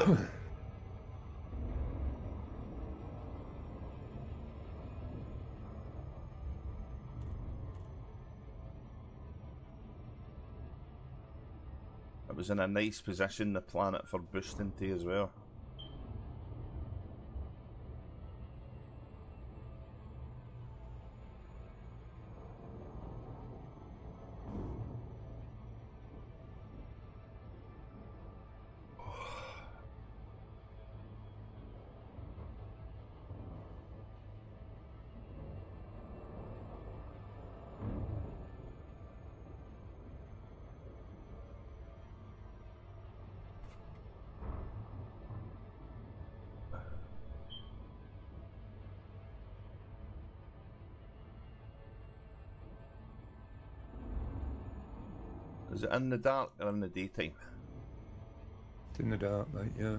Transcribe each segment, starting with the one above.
It was in a nice position, the planet, for boosting to as well. Is it in the dark or in the daytime? It's in the dark, mate, yeah.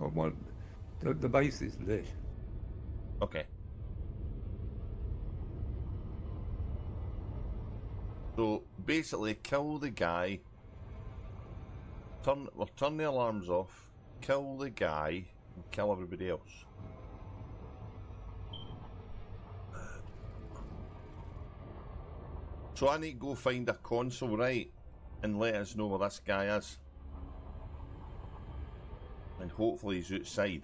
Oh, well, the, the base is lit. Okay. So basically, kill the guy. Turn well, turn the alarms off. Kill the guy and kill everybody else. So I need to go find a console, right, and let us know where this guy is. And hopefully he's outside.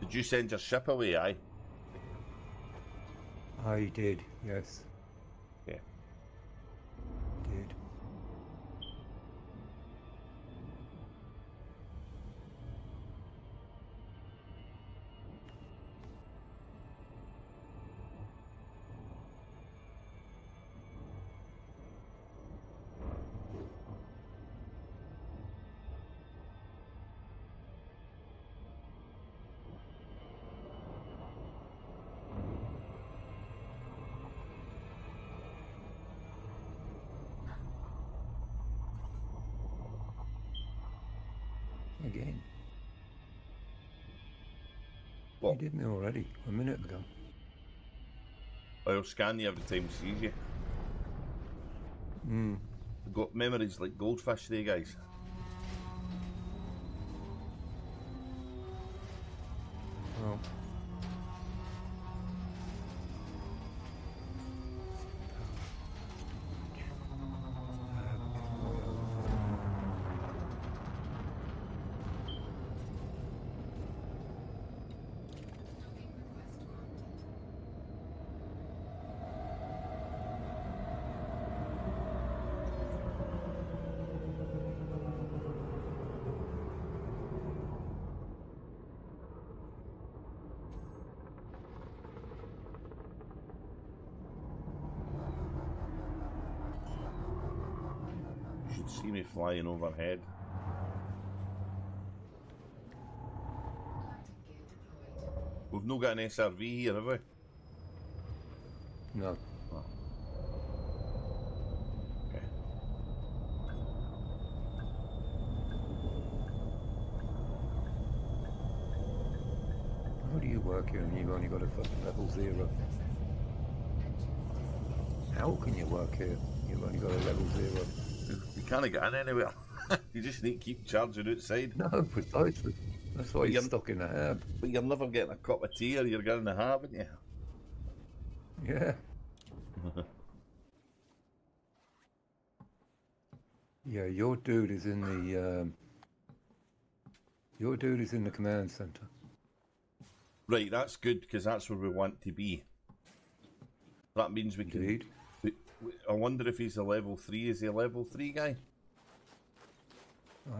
Did you send your ship away, aye? I did, yes. Did me already, a minute ago. I'll scan you every time he sees you. Hmm. Got memories like goldfish, they guys. Flying overhead. Landing gear deployed. We've no got an SRV here, have we? No. Okay. How do you work here and you've only got a fucking level zero? Engines disengaged. How can you work here? You've only got a level zero. You can't get in anywhere. you just need to keep charging outside. No, precisely. That's why you're You're- stuck in a hab. But you're never getting a cup of tea or you're getting a haven't you? Yeah. yeah, your dude is in the. Um, your dude is in the command center. Right, that's good because that's where we want to be. That means we can. Indeed. I wonder if he's a level three. Is he a level three guy?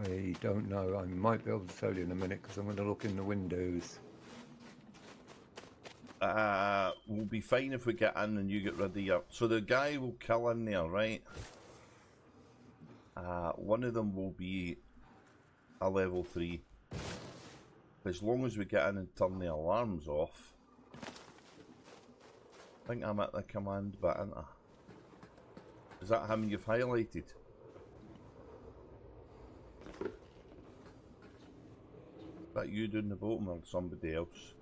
I don't know. I might be able to tell you in a minute because I'm going to look in the windows. Uh, we'll be fine if we get in and you get rid of your. So the guy will kill in there, right? Uh, one of them will be a level three. As long as we get in and turn the alarms off. I think I'm at the command I? Is that him you've highlighted? Is that you doing the bottom or somebody else?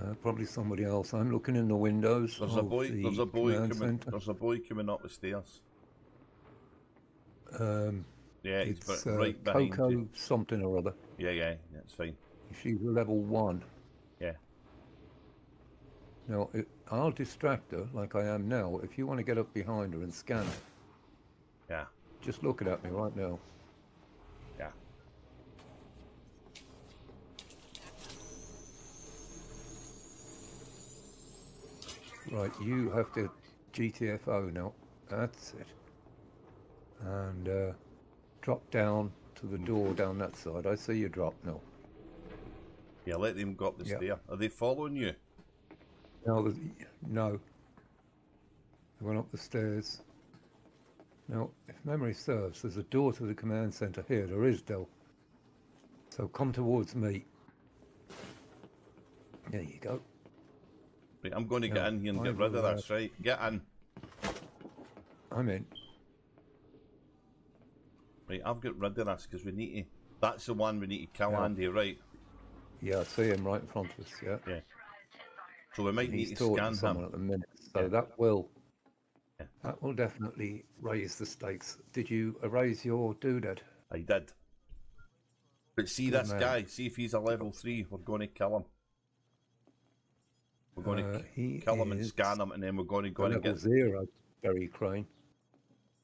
Uh, probably somebody else. I'm looking in the windows. There's a boy. the There's a boy coming. centre. There's a boy coming up the stairs. Um, Yeah, he's it's uh, right behind Coco you. something or other. Yeah, yeah, that's fine. She's level one. Now, it, I'll distract her like I am now. If you want to get up behind her and scan her, Yeah, just looking at me right now. yeah. Right, you have to GTFO now. That's it. And uh, drop down to the door down that side. I see you drop now. Yeah, let them go up the Yeah. stair. Are they following you? No, no. They went up the stairs. Now, if memory serves, there's a door to the command center here. There is, Del. So come towards me. There you go. Right, I'm going to Yeah, get in here and I get rid of this. Right, get in. I'm in. Right, I've got rid of this because we need to. That's the one we need to kill, Yeah. Andy. Right. Yeah, I see him right in front of us. Yeah. Yeah. So we might need He's to talking scan to someone him. at the minute, so Yeah. that will Yeah. that will definitely raise the stakes. Did you erase your doodad? I did. But see Good this man. guy. See if he's a level three. We're going to kill him. We're going Uh, to kill him and scan him, and then we're going to go and get. zero, Barry Crane.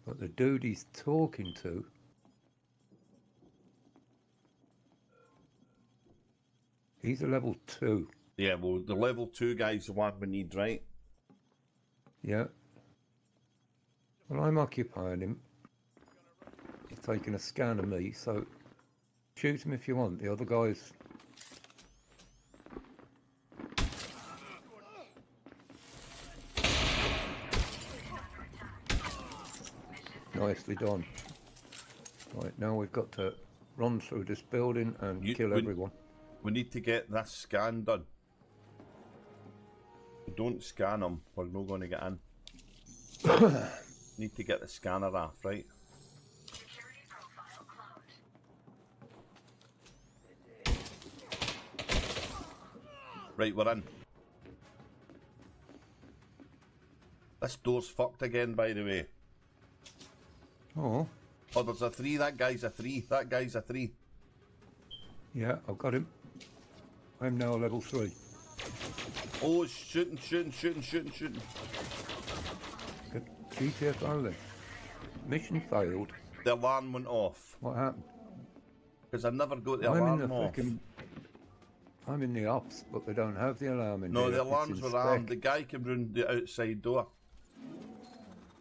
But the dude he's talking to, he's a level two. Yeah, well, the level two guy's the one we need, right? Yeah. Well, I'm occupying him. He's taking a scan of me, so shoot him if you want. The other guy's. Nicely done. Right, now we've got to run through this building and You- kill everyone. We need to get this scan done. Don't scan him, we're not going to get in. need to get the scanner off, right? Right, we're in. This door's fucked again, by the way. Oh, Oh, there's a three. That guy's a three. That guy's a three. yeah, I've got him. I'm now level three. Oh, shooting, shooting, shooting, shooting, shooting. Good. GTFO then. Mission failed. The alarm went off. What happened? Because I never got the I'm in alarm the off. frickin' I'm in the ops, but they don't have the alarm in No, here. the alarms in were armed. The guy came round the outside door.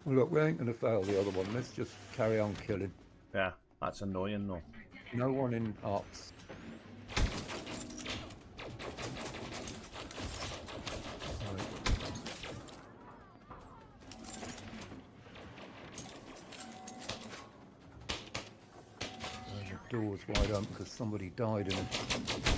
Well, look, we ain't going to fail the other one. Let's just carry on killing. Yeah, that's annoying though. No one in ops. Door's wide open because somebody died in it.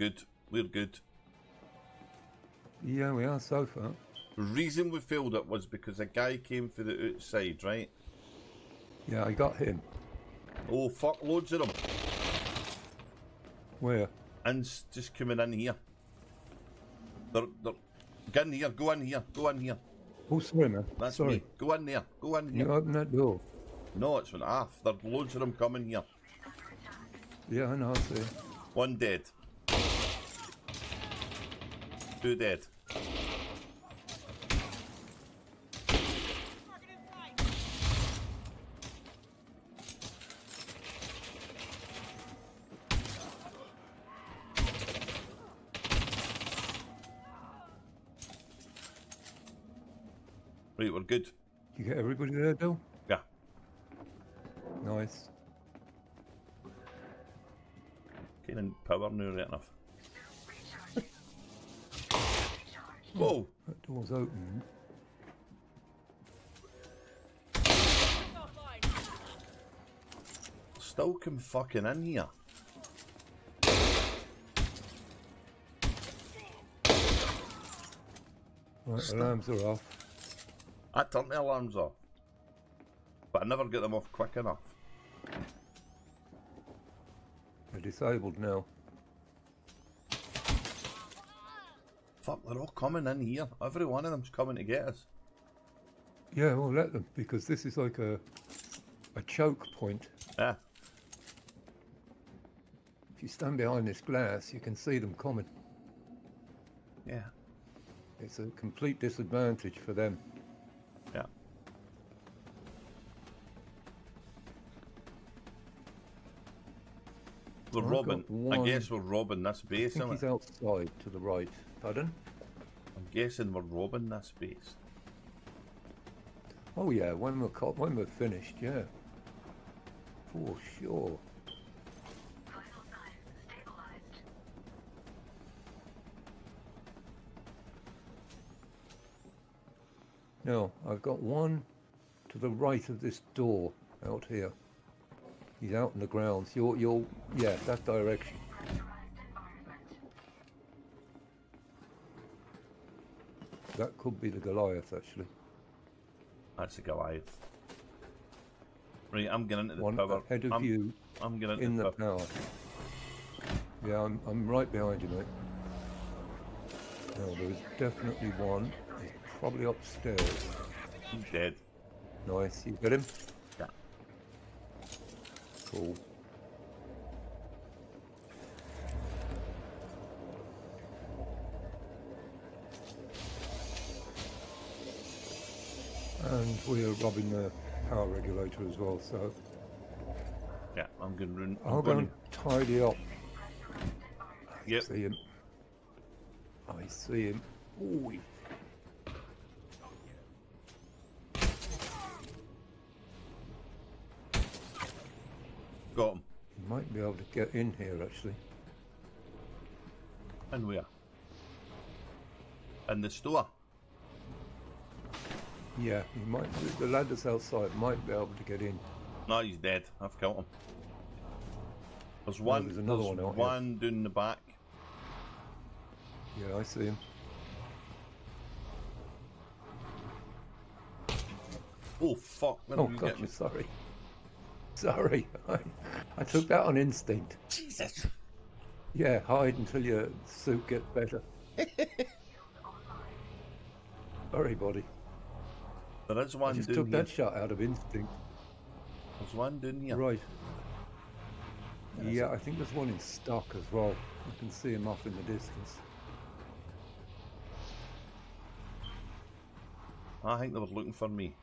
Good. We're good. Yeah, we are so far. The reason we failed it was because a guy came for the outside, right? Yeah, I got him. Oh fuck, loads of them. Where? And just coming in here. They're, they're, get in here, go in here, go in here. Oh, sorry, man. That's sorry. me. Go in there, go in here. you open that door? No, it's went off. There's loads of them coming here. Yeah, I know. I see. One dead. Two dead. Fucking in here. Right, alarms are off. I turned the alarms off. But I never get them off quick enough. They're disabled now. Fuck, they're all coming in here. Every one of them's coming to get us. Yeah, well, let them, because this is like a a choke point. Yeah. If you stand behind this glass, you can see them coming. Yeah. It's a complete disadvantage for them. Yeah. Got robbing. I guess we're robbing this base, I think he's I? outside to the right. Pardon? I'm guessing we're robbing this base. Oh yeah, when we're when we're finished, yeah. For sure. No, I've got one to the right of this door out here. He's out in the grounds. You're, you're, yeah, that direction. That could be the Goliath, actually. That's a Goliath. Right, I'm getting into the One power. ahead of I'm, you I'm getting in into the power. power. Yeah, I'm, I'm right behind you, mate. No, there is definitely one. He's probably upstairs. I'm dead. Nice. You got him? Yeah. Cool. And we're robbing the power regulator as well, so Yeah, I'm going to run. I'm I'll go gonna- tidy up. Yep. See him. I see him. Ooh, might be able to get in here actually. And where? In the store. Yeah, he might. The lad that's outside might be able to get in. No, he's dead. I've killed him. There's one. there's another there's one out here. one down the back. Yeah, I see him. Oh fuck! Where Oh are you gosh, getting? sorry. Sorry, I, I took that on instinct. Jesus! Yeah, hide until your suit gets better. Sorry, buddy. There is I one just took here. that shot out of instinct. There's one down here. Right. Yeah, I think there's one in stock as well. I can see him off in the distance. I think they were looking for me.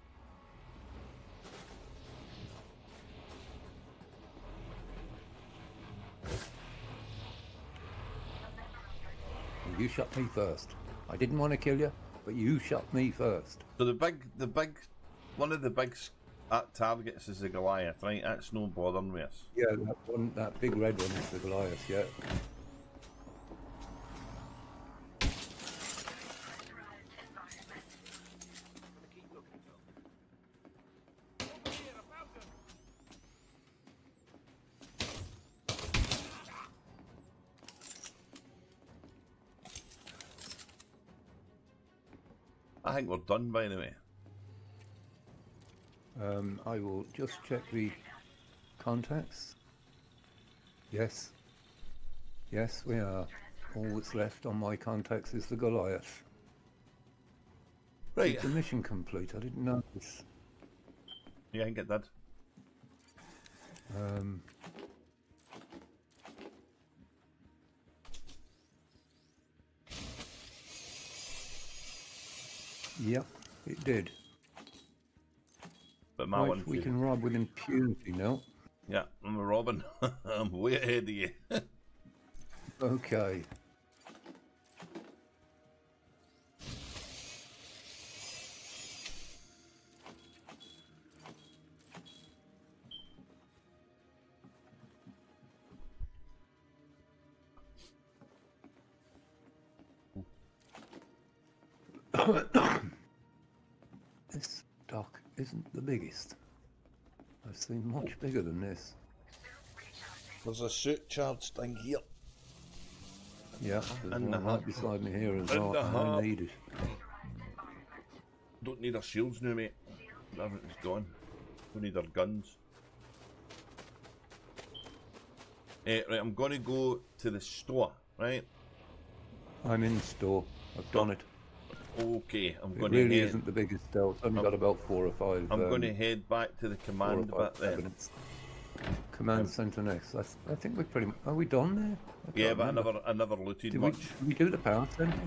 You shot me first. I didn't want to kill you, but you shot me first. So the big, the big, one of the big uh, targets is the Goliath, right? That's no bothering with us. Yeah, that one, that big red one is the Goliath. Yeah. Think we're done by the way. Um, I will just check the contacts. Yes. Yes, we are. All that's left on my contacts is the Goliath. Right. The mission complete. I didn't notice. Yeah, I think get that. Um, Yep, it did. But my right, one. We can rob with impunity no? Yeah, I'm a robin. I'm way ahead of you. okay isn't the biggest. I've seen much bigger than this. There's a suit charge thing here. Yeah, there's And one the right beside me here as well. the and hub. I need it. Don't need our shields now, mate. Everything's gone. Don't need our guns. Eh, right, I'm going to go to the store, right? I'm in the store. I've done it. Okay, I'm It going really to head. isn't the biggest. It's only got about four or five. I'm um, going to head back to the command bit then. Command center next. That's, I think we're pretty. Are we done there? I Yeah, but I never, I never looted Did we, much. did we do the power center?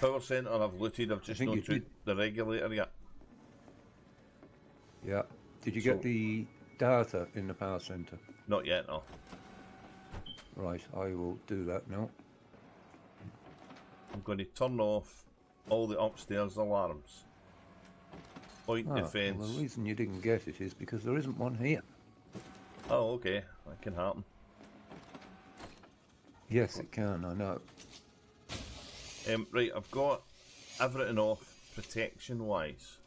Power centre, I've looted. I've just not did. the regulator yet. Yeah. Did you So- get the data in the power center? Not yet, no. Right. I will do that now. I'm going to turn off all the upstairs alarms. Point Ah, well, defence. the reason you didn't get it is because there isn't one here. Oh, okay, that can happen. Yes, it can. I know. Um, right, I've got everything off protection wise.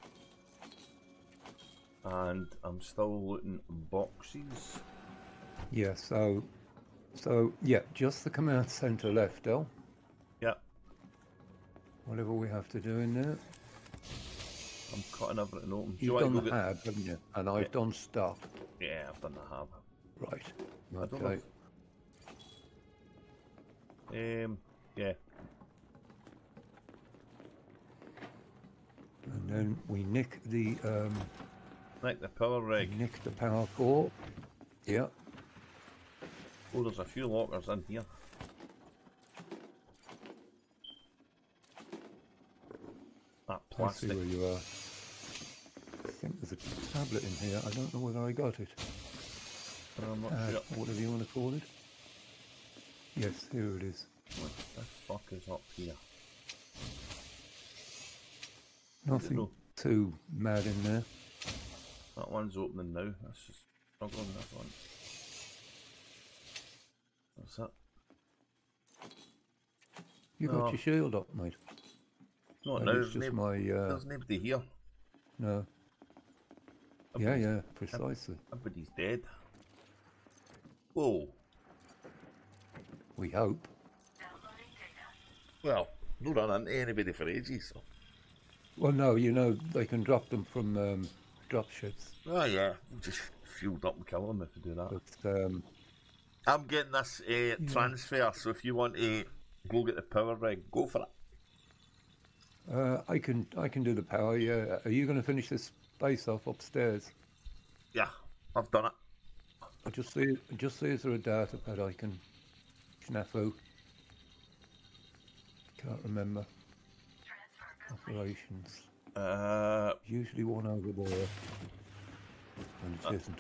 And I'm still looting boxes. Yeah. So, so yeah, just the command center left, Del. Whatever we have to do in there. I'm cutting everything open. Do You've you done the go hab, haven't you? And I've done stuff. Yeah, I've done the hab. Right. Okay. Um, yeah. And then we nick the um, Nick the power rig. nick the power core. Yeah. Oh, there's a few lockers in here. That I see where you are. I think there's a tablet in here. I don't know whether I got it. I'm not Uh, sure. whatever you want to call it. Yes, here it is. What the fuck is up here? Nothing too mad in there. That one's opening now. That's just struggling that one. What's that? You got No. your shield up, mate. Not now. There's, just my. Uh, there's nobody here. no. Yeah, Everybody's- yeah, precisely. Everybody's dead. Whoa. We hope. Well, no run into anybody for ages. So. Well, no, you know they can drop them from um, drop ships, Oh yeah, just fueled up and kill them if you do that. but um, I'm getting this uh, transfer, so if you want to go get the power rig, go for it. Uh, I can I can do the power. Yeah. Are you going to finish this base off upstairs? Yeah, I've done it. I just see just see is there a data pad I can snafu? Can't remember. Operations. Uh, Usually one over there. And it not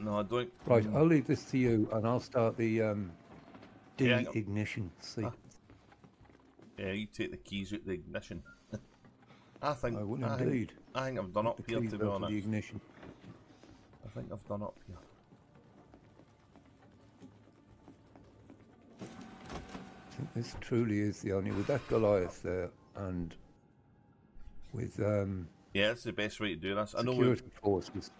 no, I don't. Right, I'll leave this to you and I'll start the um, de-ignition sequence. Yeah, you take the keys out the ignition. I think. I will think- indeed. I think I've done up The here to be out for the honest. ignition. I think I've done up here. I think this truly is the only with that Goliath there and with um, Yeah, that's the best way to do this. I know. We, security forces.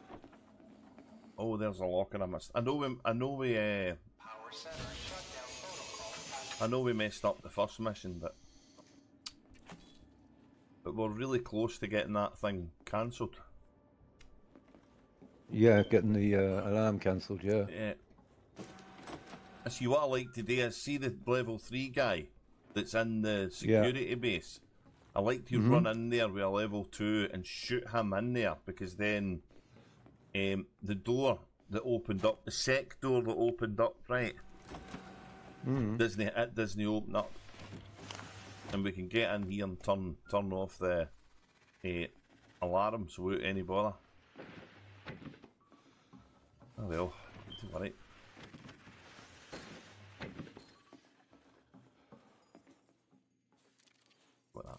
oh, there's a locker I missed. I know. We, I know we. Uh, Power center shutdown protocol. I know we messed up the first mission, but but we're really close to getting that thing cancelled. Yeah, getting the uh, alarm cancelled. Yeah. Yeah. I see what I like today is see the level three guy that's in the security base. I like to run in there with a level two and shoot him in there because then um, the door that opened up, the sec door that opened up, right? Doesn't it, it doesn't open up, and we can get in here and turn turn off the uh, alarms without any bother. Oh well, don't worry. What that?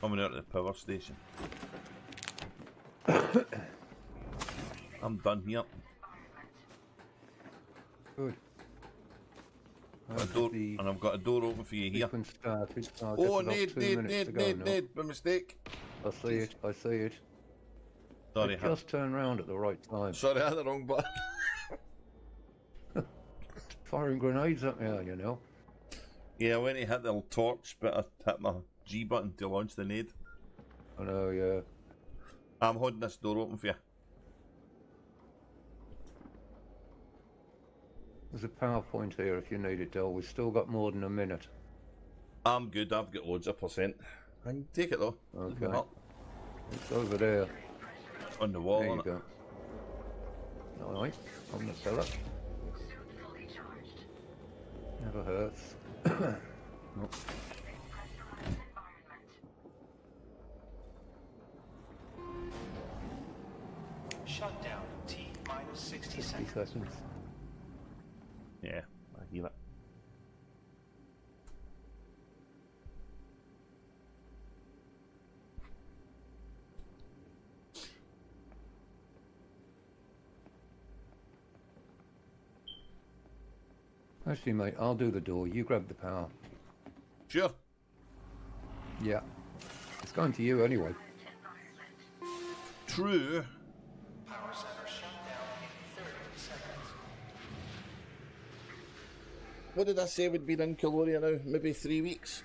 Coming out of the power station. I'm done here. Good. A door, and I've got a door open for you here. started. I Oh, Ned, Ned, Ned, Ned. Ned, my mistake. I see it. I see it. Sorry, I just turned round at the right time. sorry, I had the wrong button. Firing grenades at me, oh, you know. Yeah, I went to hit the little torch, but I hit my G button to launch the nade. I know, yeah. I'm holding this door open for you. There's a PowerPoint here if you need it, Dell. We've still got more than a minute. I'm good, I've got loads of percent. I can take it though. Okay. Up It's over there. on the wall, There you innit? go. All right, on the cellar. Suit fully charged. Never hurts. Nope. Pressurized environment. Shutdown. T minus 60 60 seconds. Seconds. Yeah, I hear it. Actually, mate, I'll do the door. You grab the power. Sure. Yeah. It's going to you anyway. True. What did I say would be in Colonia now? Maybe three weeks?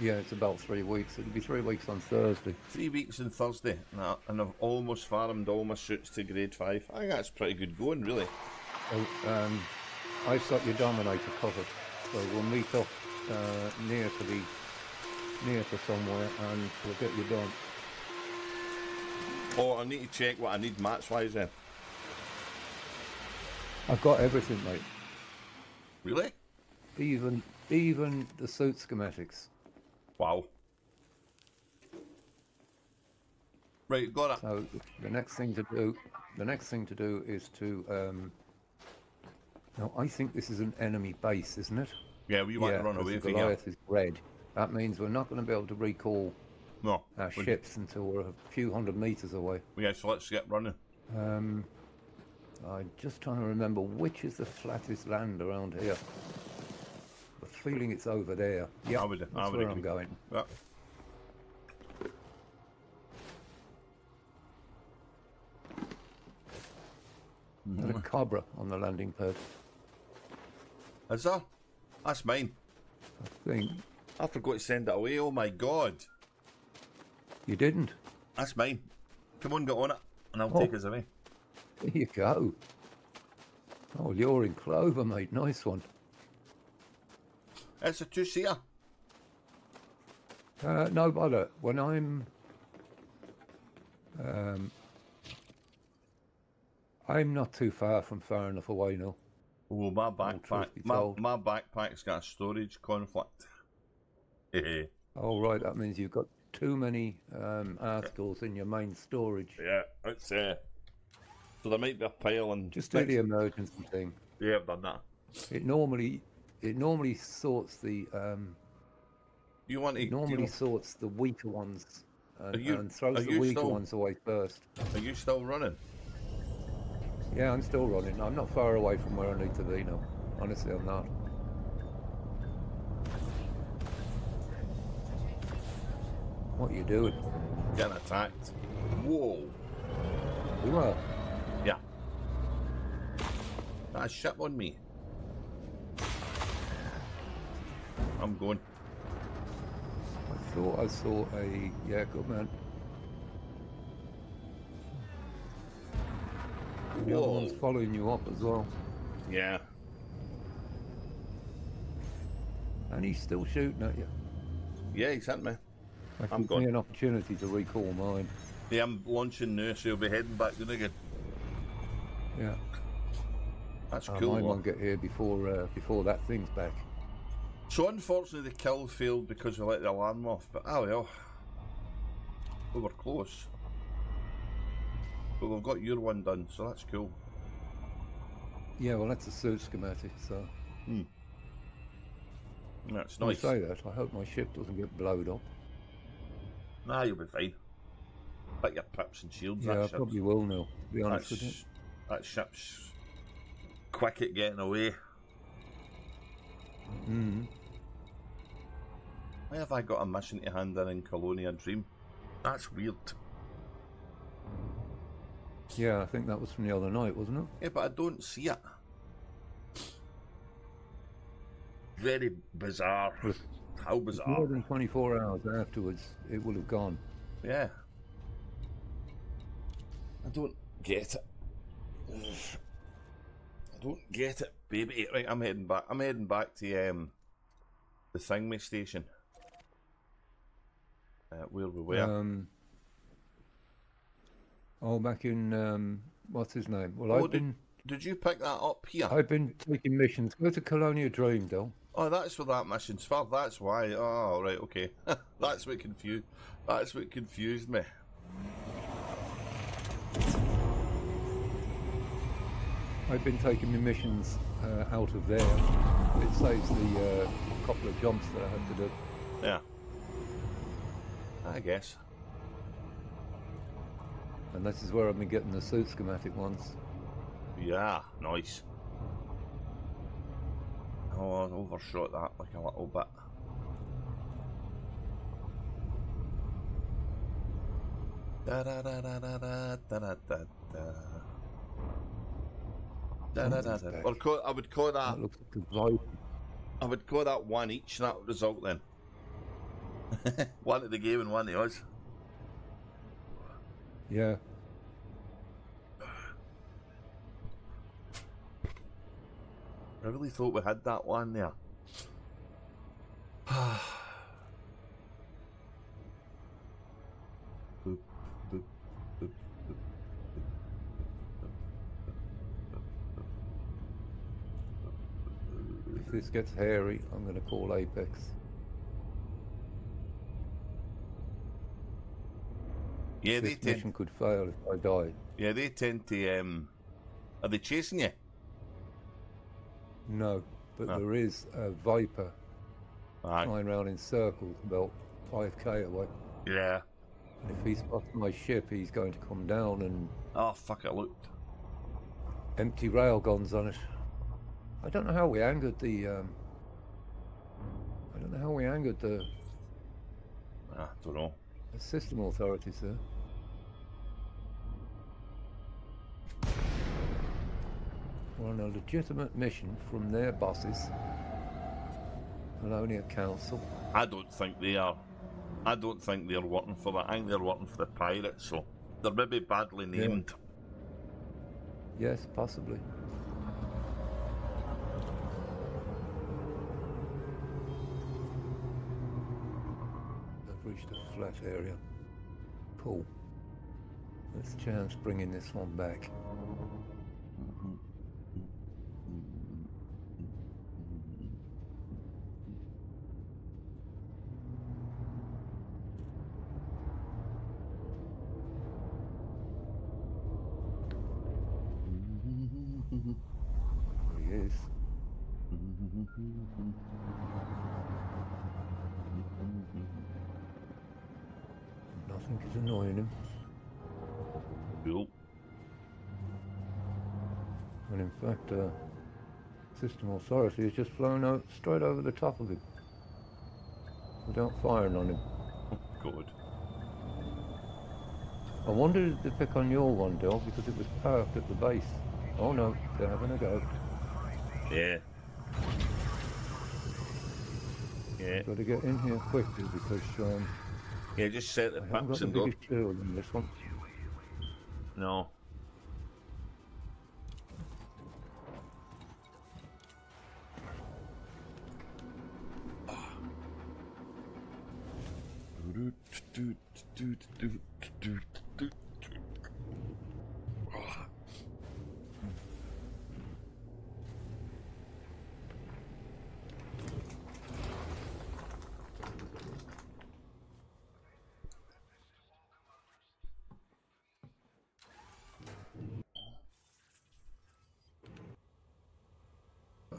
Yeah, it's about three weeks. It'll be three weeks on Thursday. Three weeks on Thursday. Nah, and I've almost farmed all my suits to grade 5. I think that's pretty good going, really. So, um, I've got your Dominator covered. So we'll meet up uh, near to the near to somewhere and we'll get you done. Oh, I need to check what I need match wise then. I've got everything, mate. Really? Even even the suit schematics. Wow. Right, got it. So the next thing to do, the next thing to do is to. Um, now I think this is an enemy base, isn't it? Yeah, we want to run away from here. Goliath is red. That means we're not going to be able to recall No. our ships until we're a few hundred meters away. Yeah, so let's get running. Um, I'm just trying to remember which is the flattest land around here. The feeling it's over there. Yeah, I would- that's I would where agree. I'm going. Yeah. There's a cobra on the landing pad. Is there? That's mine. I think I forgot to send it away. Oh my god. you didn't. That's mine. Come on, get on it, and I'll Oh. take us away. There you go. Oh, you're in clover, mate. Nice one. It's a two seater. Uh, no bother. When I'm, um, I'm not too far from far enough away now. Oh, my backpack. be My, my backpack's got a storage conflict. Oh, right. That means you've got too many um, articles in your main storage. Yeah, it's uh. So there might be a pile and Just do the emergency thing. Yeah, I've done that. It normally, it normally sorts the, um, You want to? it normally you sorts the weaker ones and, you- and throws the weaker still- ones away first. are you still running? Yeah, I'm still running. I'm not far away from where I need to be now. Honestly, I'm not. What are you doing? Getting attacked. Whoa. You are. Ah, that shit on me. I'm going. I thought I saw a. Yeah, good man. The other one's following you up as well. Yeah. And he's still shooting at you. Yeah, he sent me. That I'm me an opportunity to recall mine. Yeah, I'm launching now, so he'll be heading back down again. Yeah. That's cool. mine though. won't get here before uh, before that thing's back. So unfortunately the kill failed because we let the alarm off, but oh well. We were close. But we've got your one done, so that's cool. Yeah, well, that's a suit schematic, so. That's I nice. say that. I hope my ship doesn't get blown up. Nah, you'll be fine. Like your pips and shields, Yeah, I ship's, probably will now, to be honest with you. that's, that ship's quick at getting away. Mm. Why have I got a mission to hand in in Colonia Dream? That's weird. Yeah, I think that was from the other night, wasn't it? Yeah, but I don't see it. Very bizarre. How How More bizarre. than 24 hours afterwards, it will have gone. Yeah. I don't get it. I don't get it, baby. Right, I'm heading back. I'm heading back to um the Thingme station. Uh, where we were. Um, oh, back in um, what's his name? Well, Oh, I've did- been Did you pick that up here? I've been taking missions. Go to Colonia Dream, Dell. Oh, that's where that mission's for. That's why. Oh, right, okay. that's what confused. That's what confused me. I've been taking my missions uh, out of there. It saves the uh, couple of jumps that I had to do. Yeah. I guess. And this is where I've been getting the suit schematic ones. Yeah, nice. Oh, I overshot that like a little bit. Da da da da da da da da da da. Da, da, da, Something's da. back. Or call, I would call that. That looks like a vibe. I would call that one each. And that would result then. one at the game and one to us. Yeah. I really thought we had that one there. this gets hairy, I'm going to call Apex. Yeah, they This tend. mission could fail if I die. Yeah, they tend to. Um, are they chasing you? No, but Ah. there is a Viper Aye. flying around in circles about 5k away. Yeah. And if he spots my ship, he's going to come down and Oh fuck! I looked. empty rail guns on it. I don't know how we angered the. Um, I don't know how we angered the, I don't know. the system authorities there. We're on a legitimate mission from their bosses, and only a council. I don't think they are. I don't think they're working for that. I think they're working for the pirates. So they're maybe badly Yeah. named. Yes, possibly. Flat area. Cool. Let's chance bringing this one back. System Authority has just flown out straight over the top of him. Without firing on him. Good. I wondered if they pick on your one, Dell, because it was parked at the base. Oh no, they're having a go. Yeah. Yeah. Got to get in here quickly because um, Yeah. Just set the I haven't got the and go. this one. No.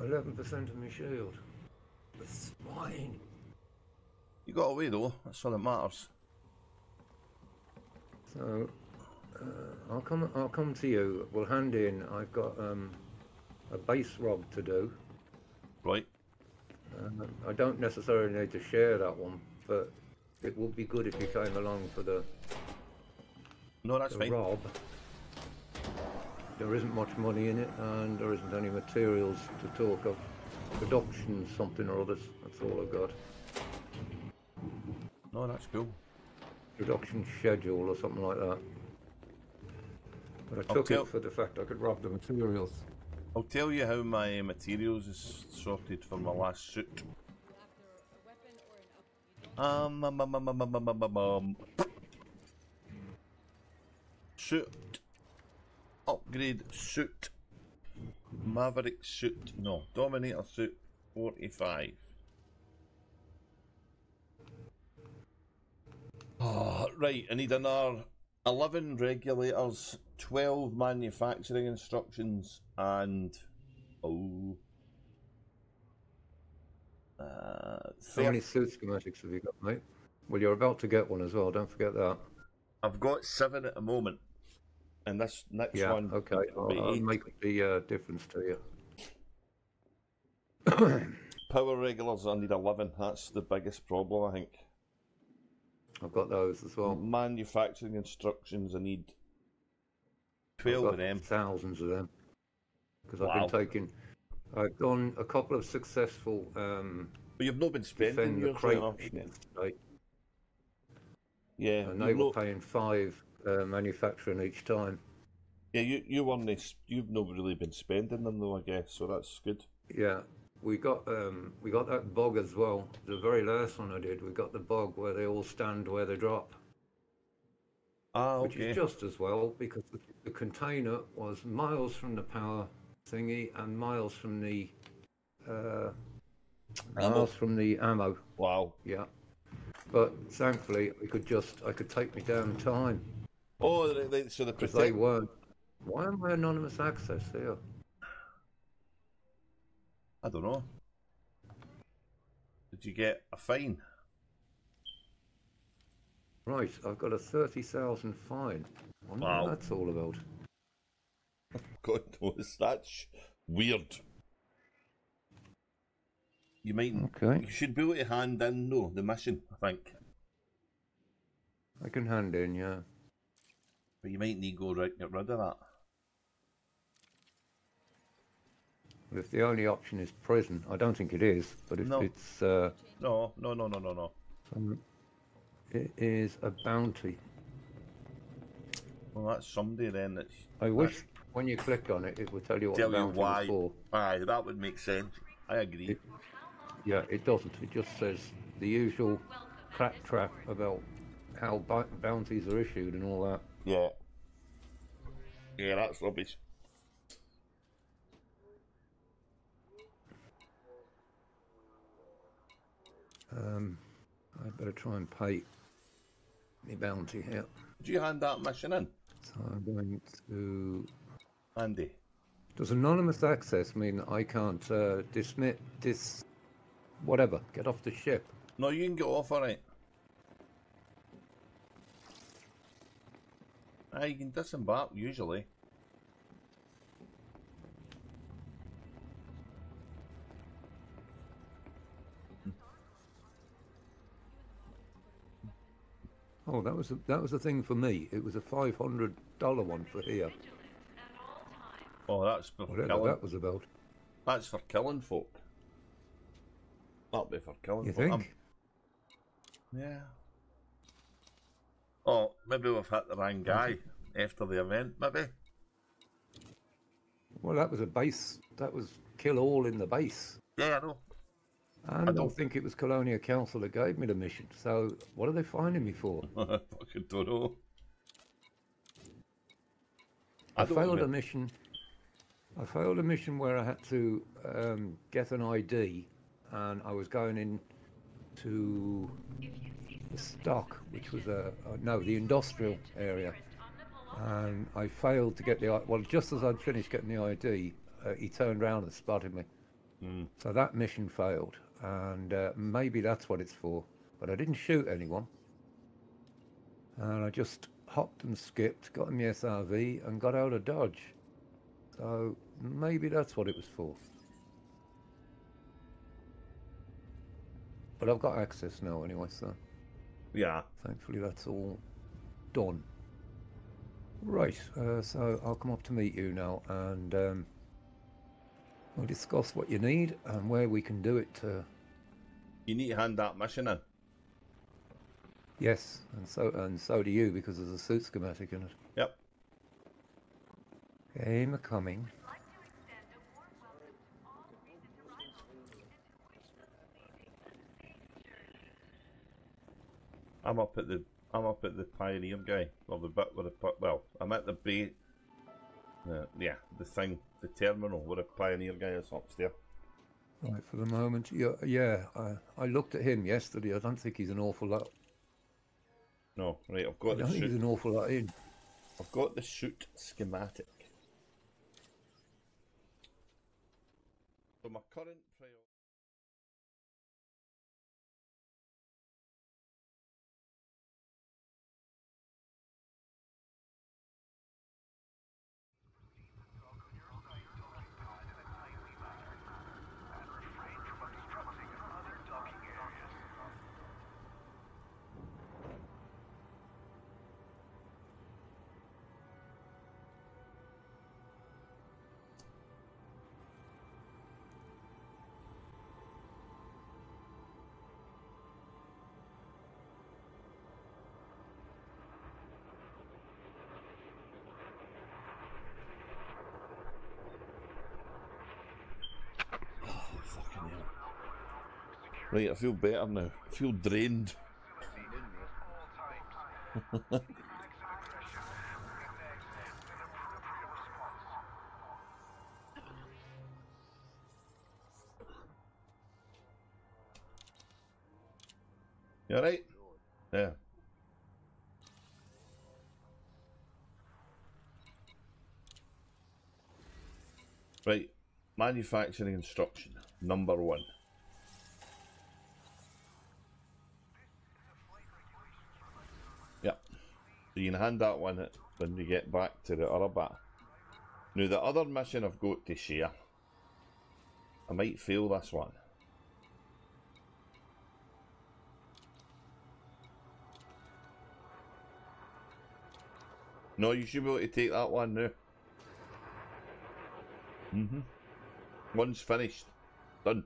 Eleven percent of my shield. The swine. You got away though. That's all that matters. So uh, I'll come. I'll come to you. We'll hand in. I've got um, a base rob to do. Right. Uh, I don't necessarily need to share that one, but it would be good if you came along for the, No, that's the fine. rob. There isn't much money in it, and there isn't any materials to talk of. Production something or others. That's all I've got. No, that's cool. Production schedule or something like that. But I took it for the fact I could rob the materials. I'll tell you how my materials is sorted for my last suit. Um, um, um, um, um, um, um, um, um. Suit. Upgrade suit. Maverick suit. No, Dominator suit 45. Oh, right, I need another 11 regulators, 12 manufacturing instructions, and. Oh. Uh, How many suit schematics have you got, mate? Well, you're about to get one as well. Don't forget that. I've got seven at the moment, and this next Yeah. one. Okay. I'll, I'll make the uh, difference to you. Power regulars, I need 11. That's the biggest problem, I think. I've got those as well. Manufacturing instructions, I need 12 of them. Thousands of them. Because Wow. I've been taking. I've done a couple of successful um, But you've not been spending yours crate today, Yeah, and they were not- paying five uh, manufacturing each time. yeah, you you weren't. You've not really been spending them though, I guess. So that's good. Yeah, we got um, we got that bog as well. The very last one I did, we got the bog where they all stand where they drop, Ah, which is just as well because the, the container was miles from the power thingy and miles from the uh, Ammo. miles from the ammo. Wow. Yeah, but thankfully we could just I could take me damn time Oh, they, they, so the because they weren't. Why am I anonymous access here? I don't know. Did you get a fine? Right, I've got a thirty thousand fine. Wonder Wow. what that's all about. God knows. That's weird. You might. Okay. You should be able to hand in though the mission. I think, I can hand in, yeah. but you might need to go right get rid of that. But if the only option is prison, I don't think it is, but if No. it's uh, No, no, no, no, no, no. um, it is a bounty. Well, that's somebody then. That's I wish when you click on it, it would tell you what tell the you bounty why. was for. Aye, that would make sense. I agree. It- Yeah, it doesn't. It just says the usual claptrap about how bounties are issued and all that. Yeah. Yeah, that's rubbish. Um, I'd better try and pay the bounty here. Did you hand that mission in, So I'm going to. Andy? Does anonymous access mean I can't uh, dismiss dis whatever get off the ship? No, you can get off it. Aye, you can disembark usually. Oh, that was a, that was a thing for me. It was a five hundred dollar one for here. Oh, that's for Whatever killing. that was about. That's for killing folk. That'll be for killing You folk. Think? yeah. Oh, maybe we've hit the wrong guy after the event, maybe. Well, that was a base. That was kill all in the base. Yeah, I know. And I don't- think it was Colonia Council that gave me the mission. So what are they finding me for? I Fucking don't know. I, don't failed a mission. I failed a mission where I had to um, get an ID, and I was going in to the stock, which was a, a no, the industrial area, and I failed to get the I- well. Just as I'd finished getting the ID, uh, he turned around and spotted me. So that mission failed, and uh, maybe that's what it's for. But I didn't shoot anyone, and I just hopped and skipped, got in the SRV, and got out of Dodge. So maybe that's what it was for. but I've got access now anyway, so Yeah. thankfully that's all done. Right, uh, so I'll come up to meet you now, and um, we'll discuss what you need and where we can do it. Uh, You need to hand that mission in. yes, and so and so do you because there's a suit schematic in it. Yep. Game a coming. I'd like to extend a warm welcome to all recent arrivals and wish them a leaving a safe journey. I'm up at the I'm up at the pioneer guy. Well, the bit where the well, I'm at the bay. Uh, yeah, the thing, the terminal where the pioneer guy is upstairs. Right, for the moment, yeah, yeah I, I looked at him yesterday. I don't think he's an awful lot. No, right. I've I got the don't think he's an awful lot in. I've got the suit schematic. So my current Right, I feel better now. I feel drained. You alright? Yeah. Right, manufacturing instruction number one. You can hand that one when we get back to the other bat. Now the other mission I've got to share. I might fail this one. No, you should be able to take that one now. Mm-hmm. One's finished. Done.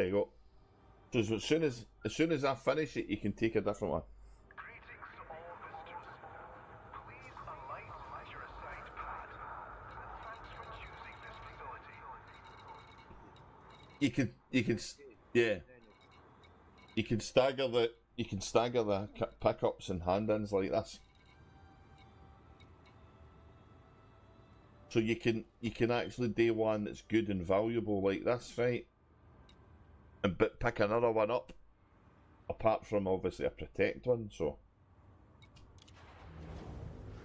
There you go. So as soon as as soon as I finish it, you can take a different one. Greetings to all visitors. Please alight at your assigned pad. Thanks for choosing this facility. You can you can yeah. You can stagger the you can stagger the pickups and hand-ins like this. So you can you can actually do one that's good and valuable like this, right? And but pick another one up. Apart from obviously a protect one, so.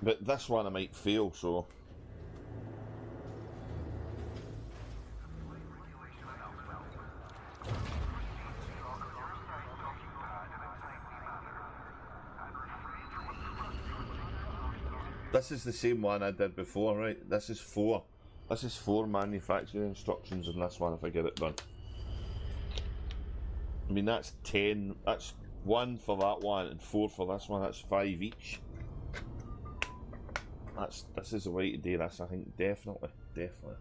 But this one I might fail, so. This is the same one I did before, right? This is four. This is four manufacturing instructions in this one if I get it done. I mean, that's ten. That's one for that one and four for this one. That's five each. That's this is the way to do this. I think definitely, definitely.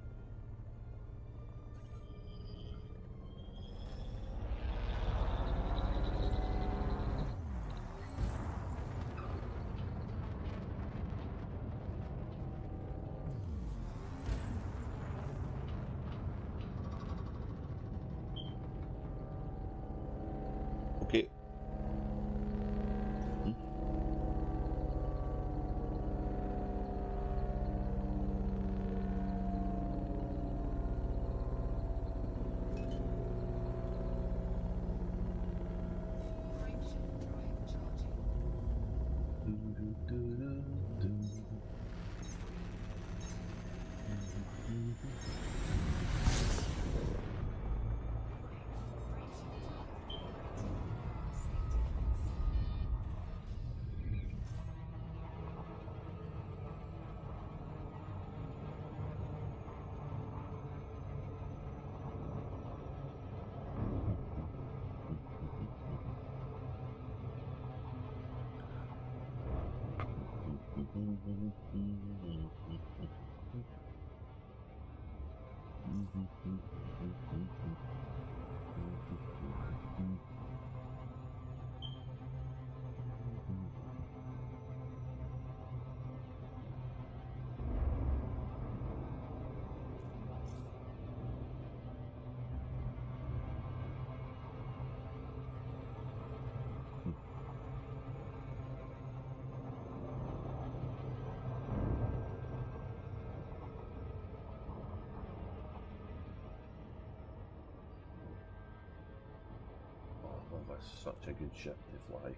Ship to fly.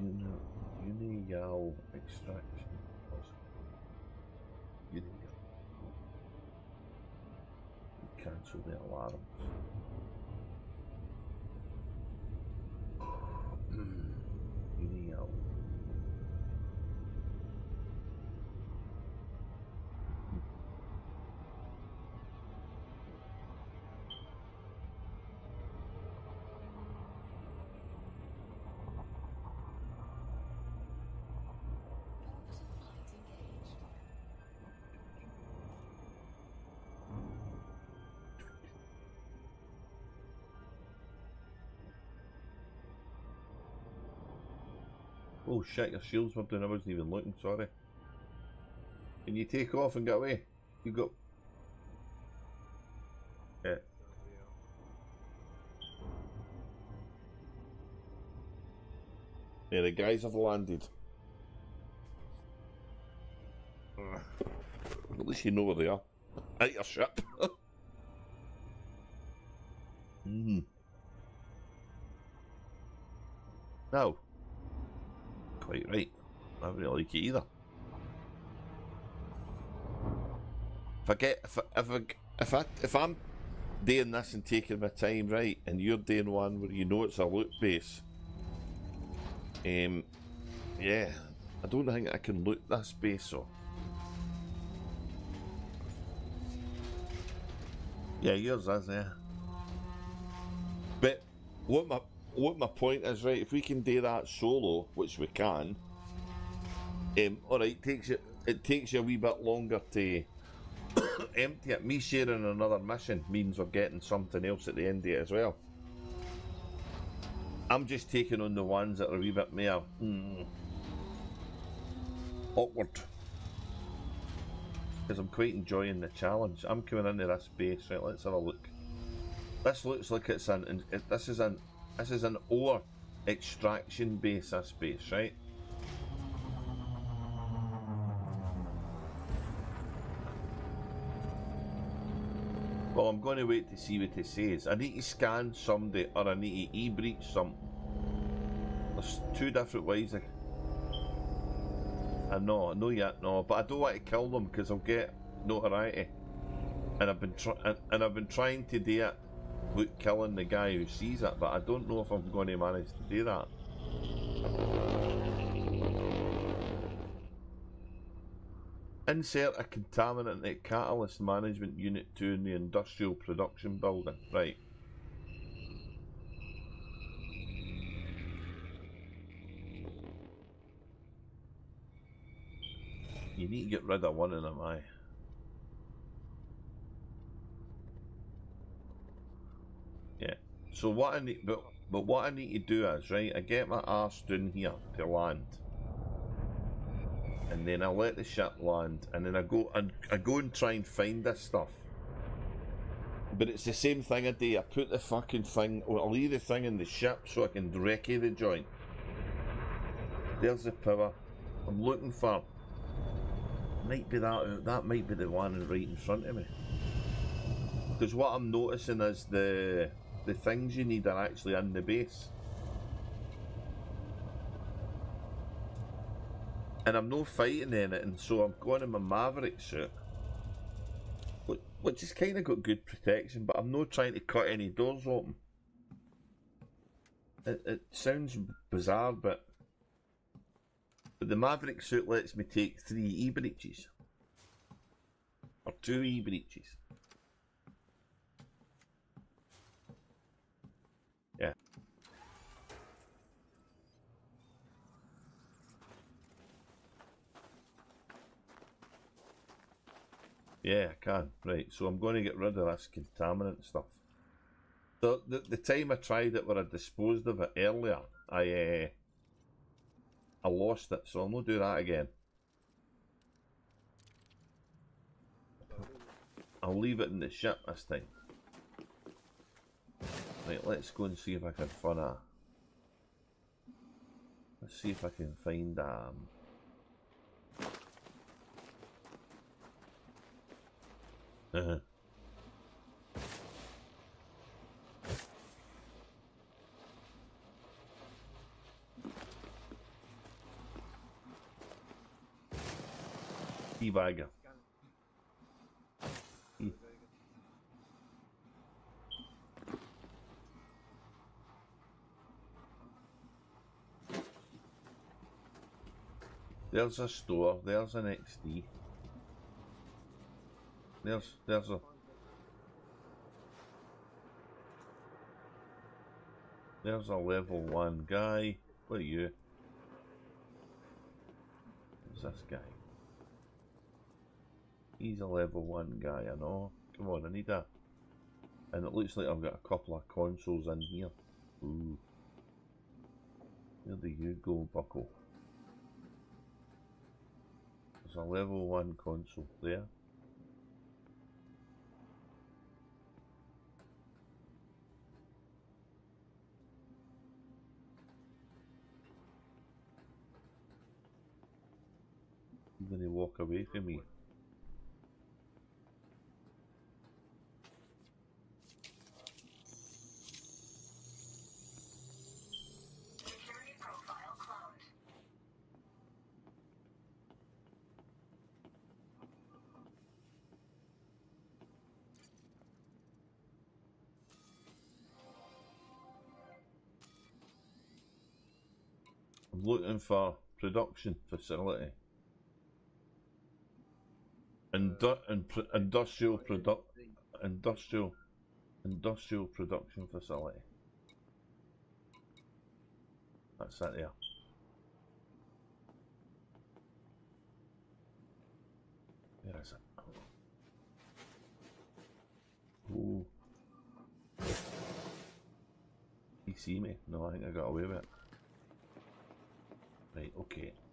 Uni, Uniyal extraction. Uniyal. Cancel the alarms. Oh shit, your shields were down. I wasn't even looking, sorry. Can you take off and get away? You got. Yeah. Yeah, the guys have landed. At least you know where they are. At your ship. mm. No. Quite right. I don't really like it either. If I get if I, if I, if I if I'm doing this and taking my time right, and you're doing one where you know it's a loot base, um, yeah, I don't think I can loot this base so. Yeah, yours is, yeah. But what my what my point is, right? If we can do that solo, which we can, um, all right, takes you it takes you a wee bit longer to empty it. Me sharing another mission means we're getting something else at the end of it as well. I'm just taking on the ones that are a wee bit more mm, awkward. Because I'm quite enjoying the challenge. I'm coming into this base, right? Let's have a look. This looks like it's an. This is an. This is an ore extraction base. This space, right? Well, I'm going to wait to see what it says. I need to scan somebody or I need to e-breach some. There's two different ways. I, I know, I know yet, no, but I don't want to kill them because I'll get notoriety. And I've been and, and I've been trying to do it with killing the guy who sees it, but I don't know if I'm going to manage to do that. Insert a contaminant at Catalyst Management Unit 2 in the Industrial Production Building. Right. You need to get rid of one of them, aye. Yeah. So what I need, but but what I need to do is right. I get my arse down here to land, and then I let the ship land, and then I go and I go and try and find this stuff. But it's the same thing I do. I put the fucking thing, well, I'll leave the thing in the ship so I can recce the joint. There's the power. I'm looking for. Might be that. That might be the one right in front of me. Because what I'm noticing is the the things you need are actually in the base. And I'm not fighting anything, so I'm going in my Maverick suit. Which has kind of got good protection, but I'm not trying to cut any doors open. It, it sounds bizarre, but, but the Maverick suit lets me take three E breaches. Or two E Yeah, I can. Right, so I'm going to get rid of this contaminant stuff. The, the, the time I tried it where I disposed of it earlier, I uh, I lost it, so I'm going to do that again. I'll leave it in the ship this time. Right, let's go and see if I can find a... Let's see if I can find um... Uh-huh. Hmm. There's a store, there's an XD. There's there's a There's a level one guy. What are you? Who's this guy? He's a level one guy, I know. Come on, I need a. And it looks like I've got a couple of consoles in here. Ooh. Where do you go, Buckle? There's a level one console there. You're walk away from me. I'm looking for production facility. Indu- in- industrial product industrial industrial production facility. That's it there. Where is it? Ooh. You see me? No, I think I got away with it. Right, okay.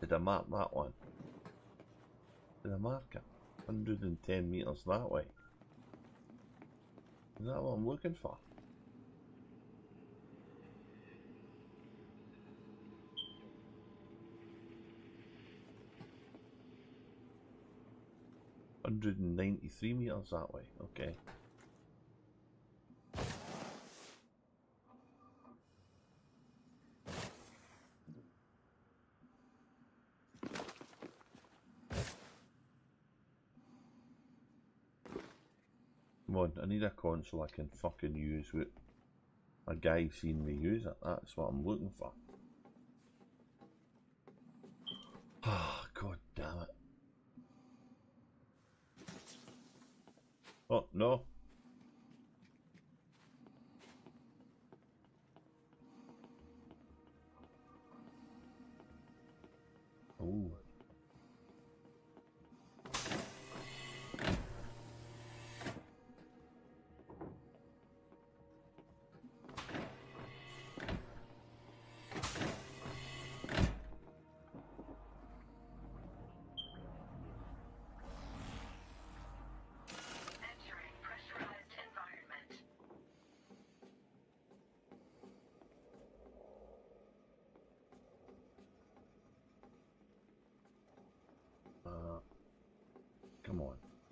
Did I mark that one? Did I mark it? 110 metres that way. Is that what I'm looking for? Hundred and ninety-three meters that way. Okay. I need a console I can fucking use with a guy seen me use it. That's what I'm looking for. Ah, god damn it. Oh, no.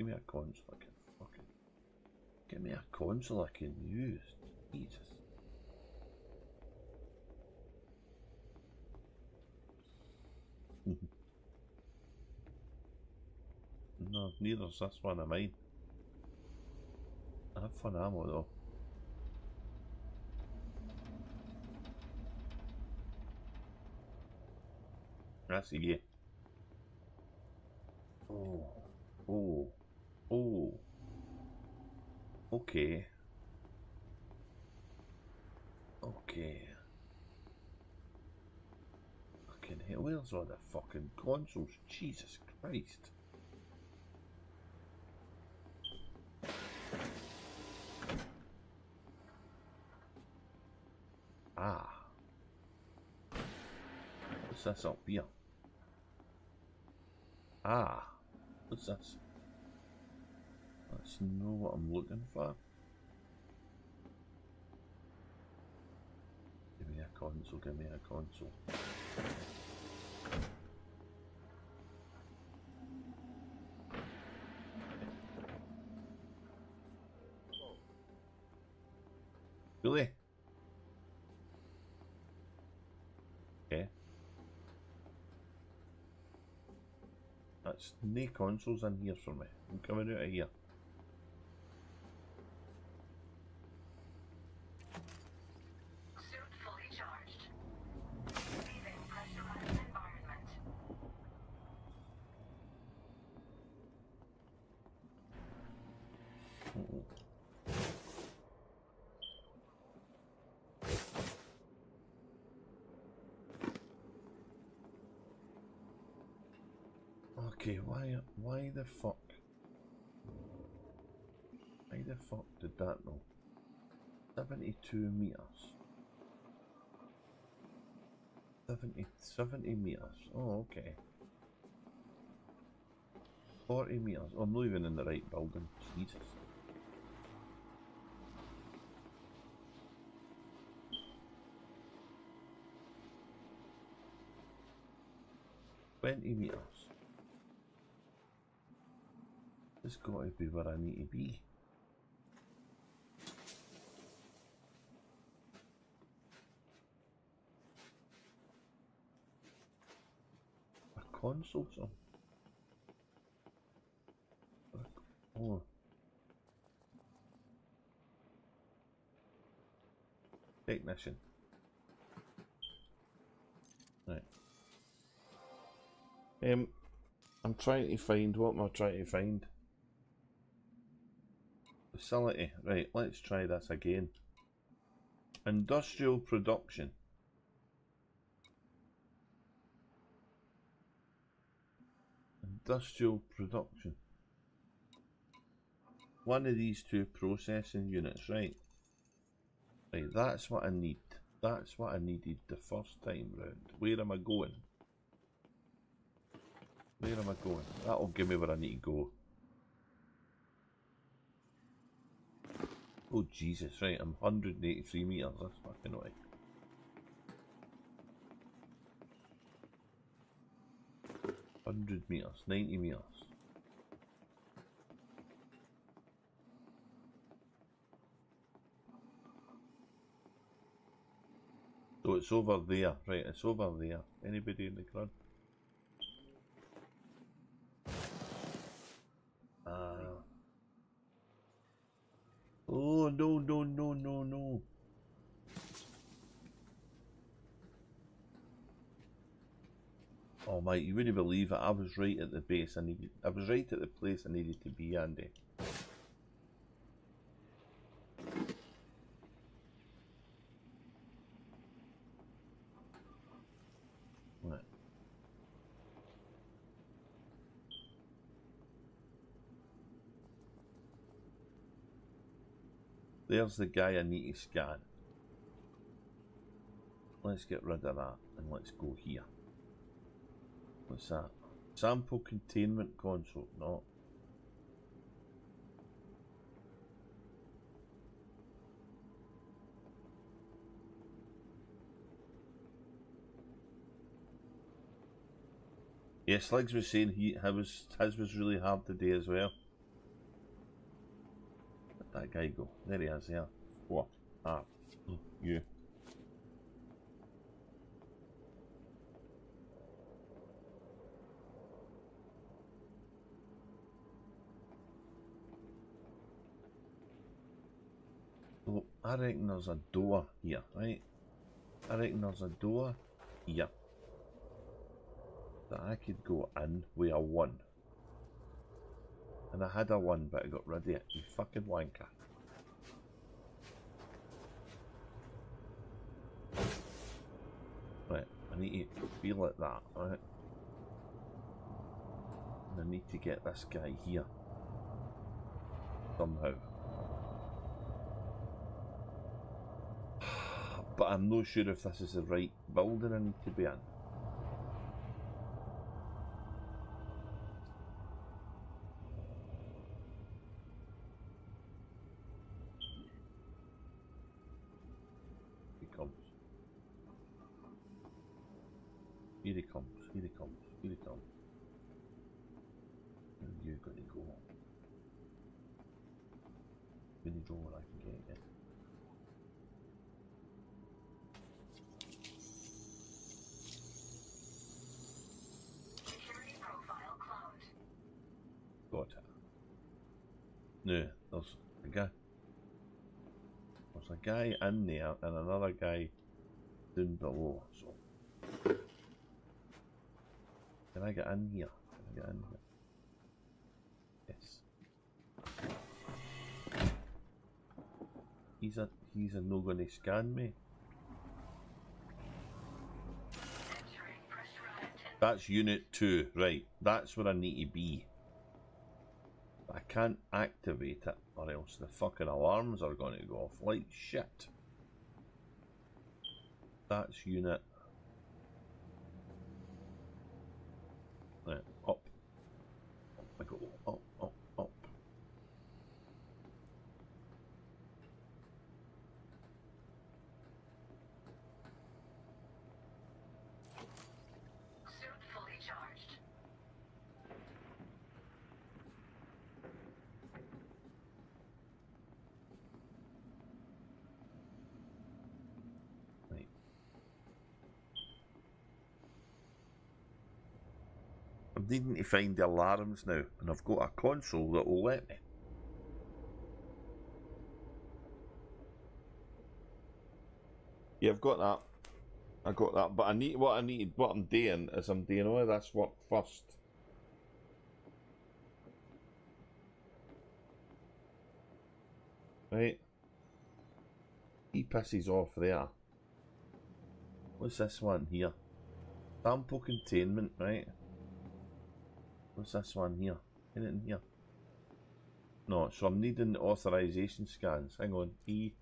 Give me a console I can fucking. Give me a console I can use. Jesus. no, neither's this one of mine. I have fun ammo though. I see you. buttons on the fucking consoles. Jesus Christ. Ah. What's this up here? Ah. What's this? That's not what I'm looking for. Give me a console, give me a console. That's no consoles in here for me. I'm coming out of here. Suit fully charged. Leaving pressurized environment. Okay, why the fuck? Why the fuck did that know? 72 meters. 70, 70 meters. Oh, okay. 40 meters. Oh, I'm not even in the right building. Jesus. Twenty meters. This got to be where I need to be. A console song. Oh. Technician. Right. Um, I'm trying to find what am I trying to find? Facility. Right, let's try this again. Industrial production. Industrial production. One of these two processing units, right? Right, that's what I need. That's what I needed the first time round. Where am I going? Where am I going? That'll give me where I need to go. Oh Jesus, right, I'm 183 metres, that's fucking away. Hundred meters, ninety meters. So it's over there, right? It's over there. Anybody in the crowd? Uh, oh no no no no no! Oh mate, you wouldn't believe it. I was right at the base. I needed. I was right at the place I needed to be, Andy. Right. There's the guy I need to scan. Let's get rid of that and let's go here. What's that? Sample containment console. No. Yes, Legs was saying he his was his was really hard today as well. That guy go? There he is, yeah. What? Ah, you. So I reckon there's a door here, right? I reckon there's a door here that I could go in with a one. And I had a one, but I got rid of it. You fucking wanker. Right, I need to be like that, right? And I need to get this guy here. Somehow. but I'm not sure if this is the right building I need to be in. He comes. Here he comes, here he comes, here he comes. Where you gonna go? Where you go where I can get you? Security profile cloned. Got it. No, there's a guy. There's a guy in there and another guy down below. So, can I get in here? Can I get in here? Yes. He's a he's a no gonna scan me. That's unit two, right? That's where I need to be. I can't activate it, or else the fucking alarms are going to go off like shit. That's unit. Right, up. I go. Up. Suit fully charged. Right. I'm needing to find the alarms now, and I've got a console that will let me. Yeah, I've got that. I got that, but I need what I need. What I'm doing is I'm doing all this work first. Right. He pisses off there. What's this one here? Sample containment, right? What's this one here? Anything here? No, so I'm needing the authorization scans. Hang on, E.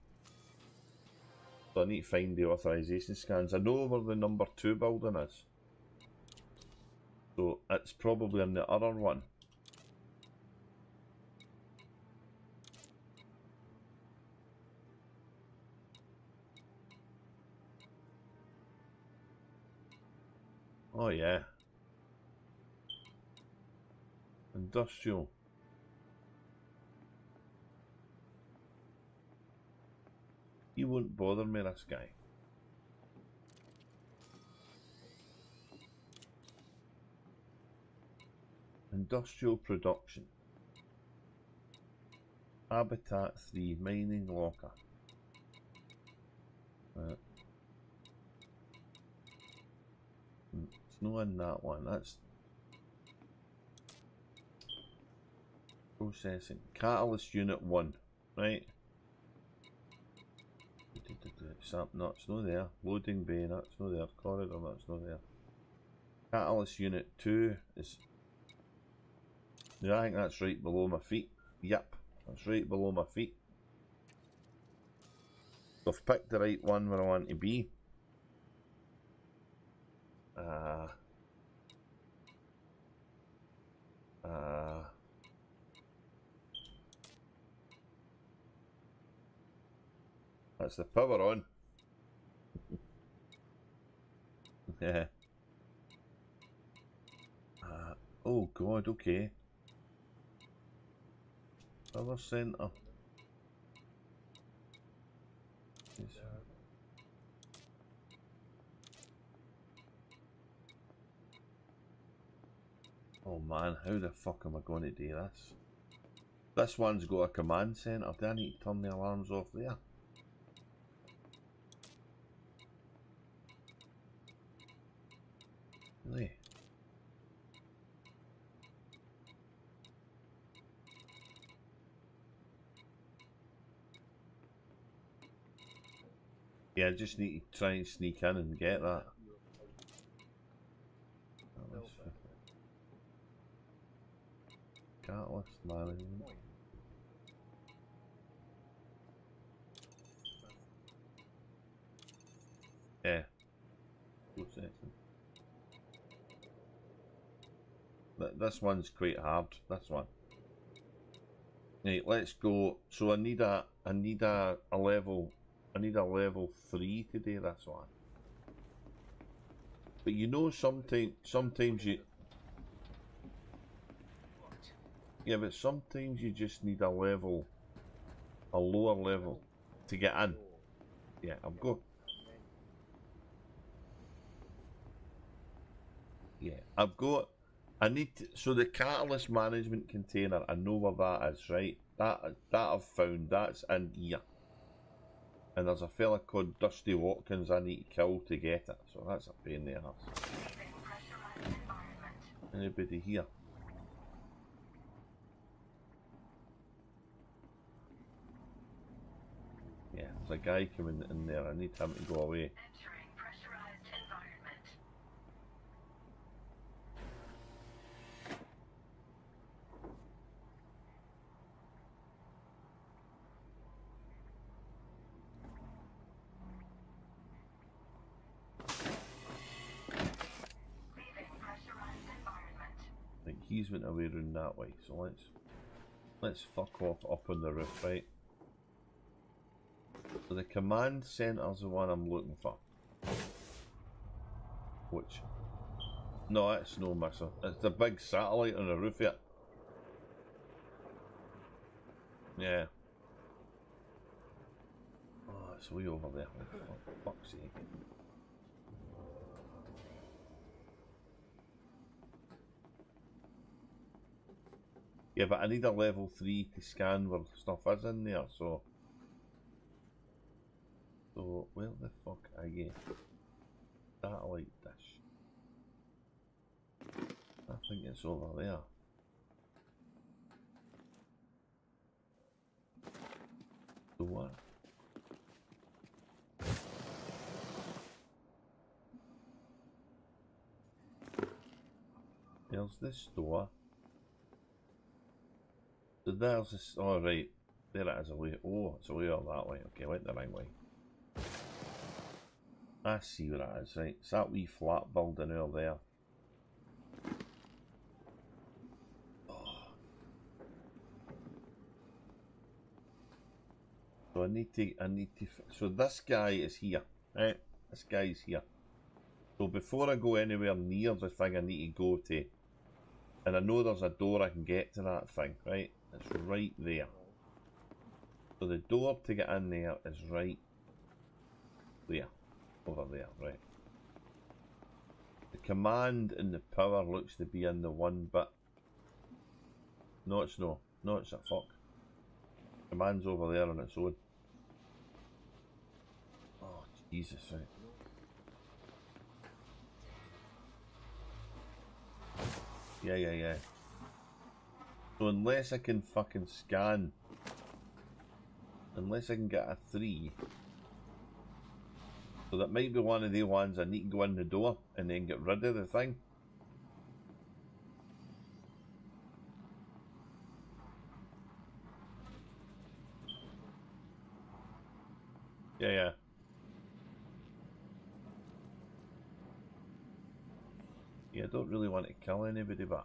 So I need to find the authorization scans. I know where the number two building is. So it's probably in the other one. Oh yeah. Industrial. He won't bother me, this guy. Industrial production. Habitat 3, mining locker. Uh, mm, it's not in that one, that's processing. Catalyst unit 1, right? Samp nuts, no there. Loading bay nuts, no there. Corridor nuts, no there. Catalyst unit 2 is. Yeah, I think that's right below my feet. Yep, that's right below my feet. So I've picked the right one where I want to be. Uh, uh, that's the power on. yeah. Uh, oh god, okay. Power center. Yes. Oh man, how the fuck am I going to do this? This one's got a command center. Do I need to turn the alarms off there? Really? Yeah, I just need to try and sneak in and get that. Catalyst management. Yeah. Processing. Th- This one's quite hard. This one. Right, let's go. So I need a, I need a, a level, I need a level three to do this one. But you know, sometimes, sometimes you, yeah, but sometimes you just need a level, a lower level, to get in. Yeah, I'll go. Yeah, I've got. I need to, so the catalyst management container. I know where that is, right? That that I've found. That's in here. And there's a fella called Dusty Watkins I need to kill to get it. So that's a pain in the environment. Anybody here? Yeah, there's a guy coming in there. I need him to go away. He's went away round that way, so let's let's fuck off up on the roof, right? So the command center's the one I'm looking for. Which no, it's no missile. It's the big satellite on the roof here. Yeah. Oh, it's way over there. For fuck's sake. Yeah, but I need a level 3 to scan where stuff is in there, so... So, where the fuck are you? Satellite dish. I think it's over there. Door. There's this door. So there's this. Oh, right. There it is away. Oh, it's away all that way. Okay, went the wrong way. I see what it is, right? It's that wee flat building over there. Oh. So I need to, I need to, so this guy is here, right? This guy's here. So before I go anywhere near the thing I need to go to, and I know there's a door I can get to that thing, right? It's right there. So the door to get in there is right there. Over there, right. The command and the power looks to be in the one bit. No, it's no. No, it's a fuck. Command's over there on its own. Oh, Jesus, right. Yeah, yeah, yeah. So unless I can fucking scan, unless I can get a three, so that might be one of the ones I need to go in the door and then get rid of the thing. Yeah, yeah. Yeah, I don't really want to kill anybody, but.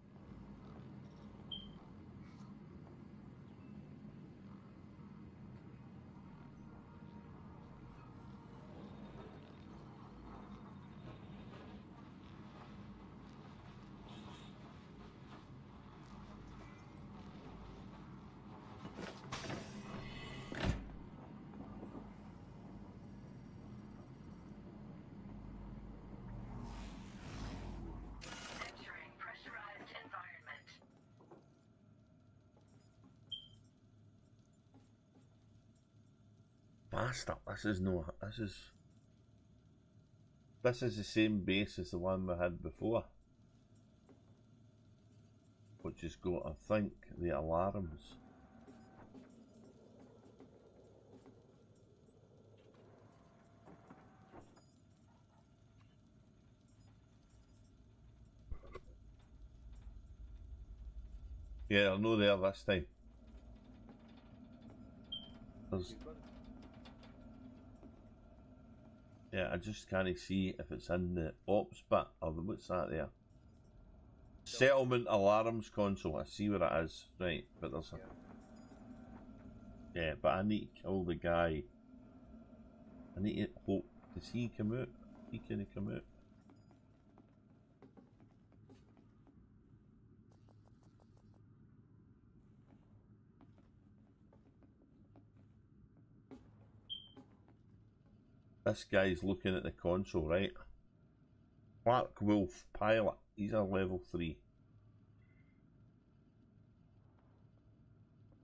bastard. This is no. This is. This is the same base as the one we had before. Which has got, I think, the alarms. Yeah, they're there this time. There's yeah, I just can't see if it's in the ops bit or the, what's that there? Settlement alarms console. I see where it is. Right, but there's a. Yeah, but I need to kill the guy. I need to hope. Does he come out? He can come out. This guy's looking at the console, right? Clark Wolf, pilot. He's a level 3.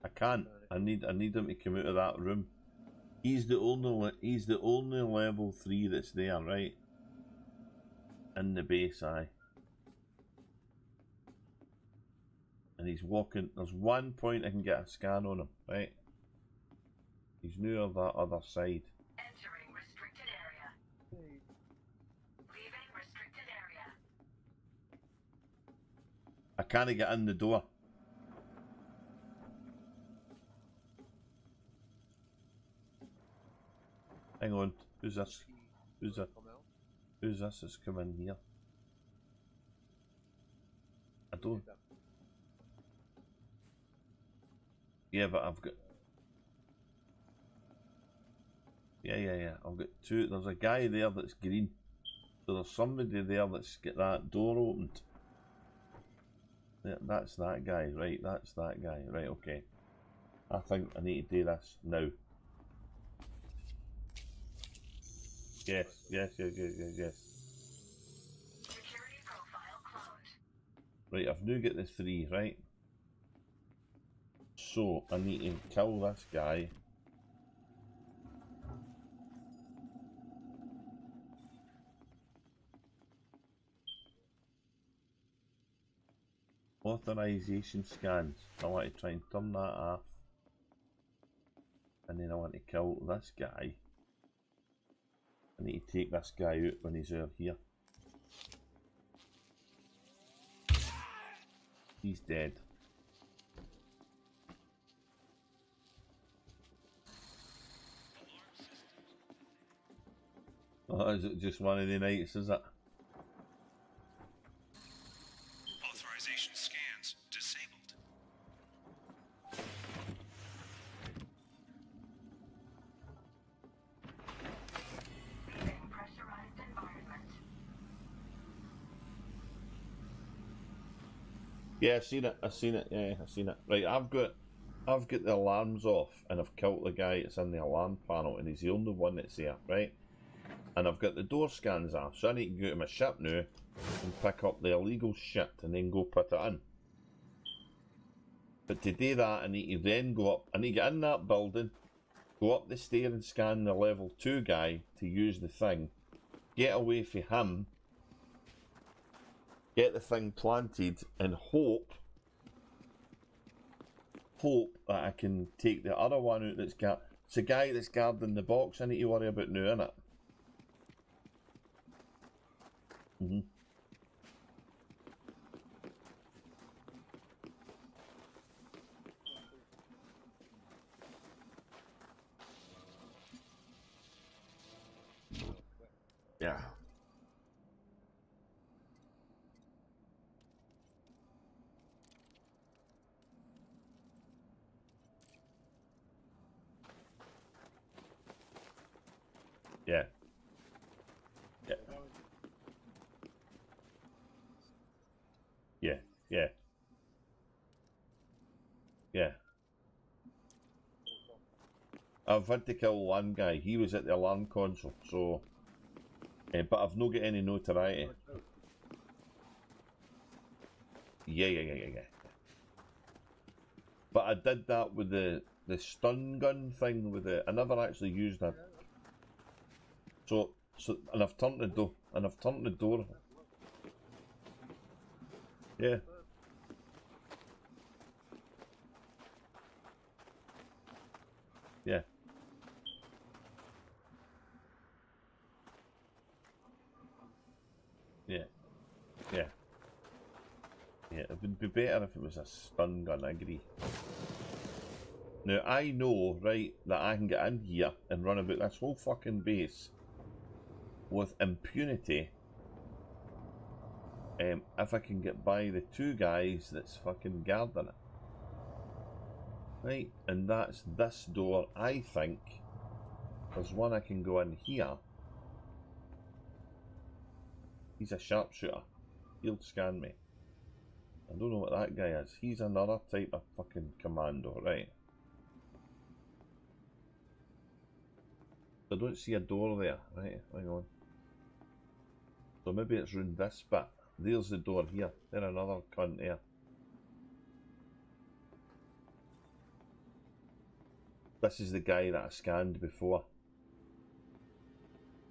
I can't. I need I need him to come out of that room. He's the only he's the only level 3 that's there, right? In the base eye. And he's walking there's one point I can get a scan on him, right? He's near that other side. I can't get in the door. Hang on, who's this? Who's that? Who's this that's come in here? I don't. Yeah, but I've got. Yeah, yeah, yeah. I've got two. There's a guy there that's green. So there's somebody there that's got that door opened. That's that guy, right? That's that guy, right? Okay. I think I need to do this now. Yes, yes, yes, yes, yes, yes. Security profile cloned. Right, I've now got the three, right? So I need to kill this guy. Authorization scans. I want to try and turn that off. And then I want to kill this guy. I need to take this guy out when he's over here. He's dead. Oh, is it just one of the nights, is it? Yeah, I've seen it. I've seen it. Yeah, I've seen it. Right, I've got, I've got the alarms off, and I've killed the guy that's in the alarm panel, and he's the only one that's there, right? And I've got the door scans off, so I need to go to my ship now and pick up the illegal shit, and then go put it in. But to do that, I need to then go up. I need to get in that building, go up the stair and scan the level two guy to use the thing, get away from him, get the thing planted, and hope, hope that I can take the other one out that's got. It's a guy that's guarding the box I need to worry about now, innit? Mm-hmm. Yeah. Yeah. Yeah. Yeah. Yeah. Yeah. I've had to kill one guy. He was at the alarm console, so. eh, but I've not got any notoriety. Yeah, yeah, yeah, yeah, yeah. But I did that with the the stun gun thing with it. I never actually used that. So, so, and I've turned the door, and I've turned the door. Yeah. Yeah. Yeah. Yeah. Yeah. It would be better if it was a stun gun, I agree. Now, I know, right, that I can get in here and run about this whole fucking base with impunity um, if I can get by the two guys that's fucking guarding it. Right, and that's this door, I think. There's one I can go in here. He's a sharpshooter. He'll scan me. I don't know what that guy is. He's another type of fucking commando, right? I don't see a door there. Right, hang on. So maybe it's round this bit. There's the door here. There another cunt there. This is the guy that I scanned before.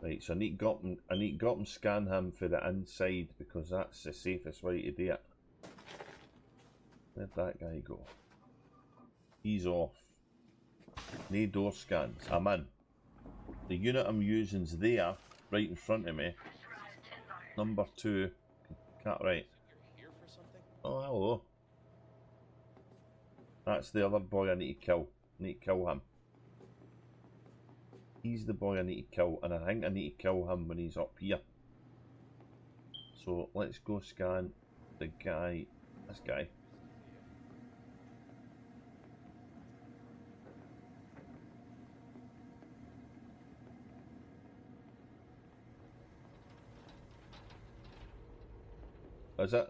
Right, so I need to go up and, I need to go up and scan him for the inside because that's the safest way to do it. Where'd that guy go? He's off. No door scans. I'm in. The unit I'm using's there, right in front of me. Number two. Something? Oh, hello. That's the other boy I need to kill. I need to kill him. He's the boy I need to kill, and I think I need to kill him when he's up here. So let's go scan the guy. This guy. Is it?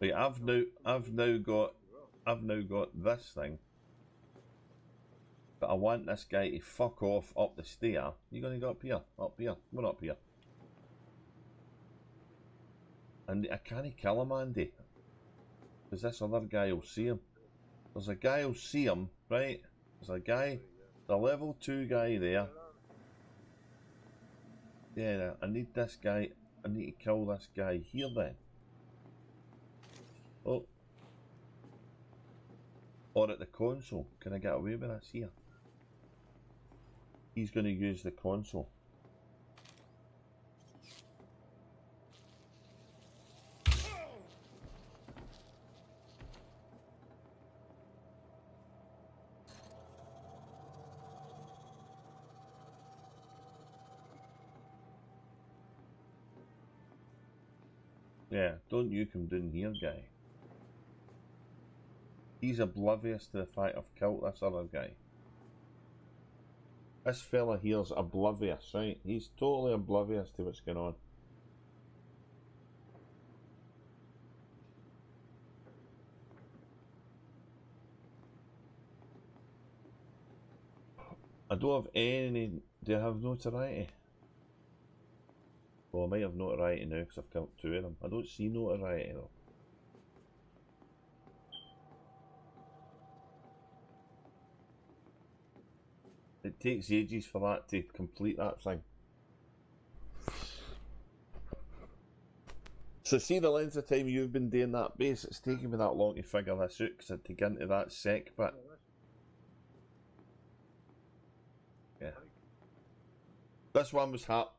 Right, I've now I've now got I've now got this thing. But I want this guy to fuck off up the stair. You gonna go up here? Up here. On up here. And I can't kill him, Andy. Because this other guy will see him. There's a guy who'll see him, right? There's a guy, the level 2 guy there. Yeah, I need this guy. I need to kill this guy here then. Oh. Or at the console. Can I get away with this here? He's going to use the console. Yeah, don't you come down here, guy. He's oblivious to the fact I've killed this other guy. This fella here's oblivious, right? He's totally oblivious to what's going on. I don't have any. Do I have notoriety? Well, I might have notoriety now because I've killed two of them. I don't see notoriety though. It takes ages for that to complete that thing. So see the length of time you've been doing that base, it's taken me that long to figure this out because I had to get into that sec bit. Yeah. This one was hot.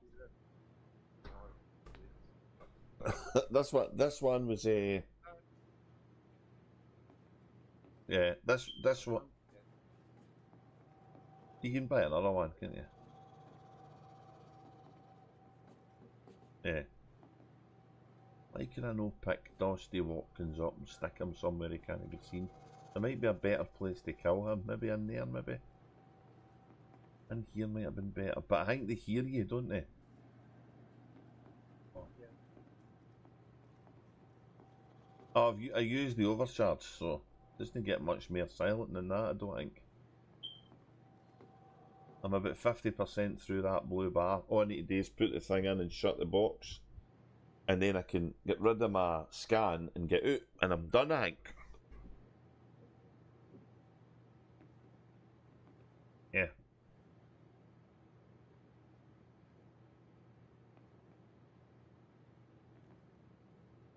this one, this one was a. yeah, this this one. You can buy another one, can't you? Yeah. Why can I no pick Dusty Watkins up and stick him somewhere he can't be seen? There might be a better place to kill him, maybe in there, maybe. In here might have been better, but I think they hear you, don't they? Oh, I've, I used the overcharge, so doesn't get much more silent than that, I don't think. I'm about 50% through that blue bar. All I need to do is put the thing in and shut the box. And then I can get rid of my scan and get out, and I'm done, I think. Yeah.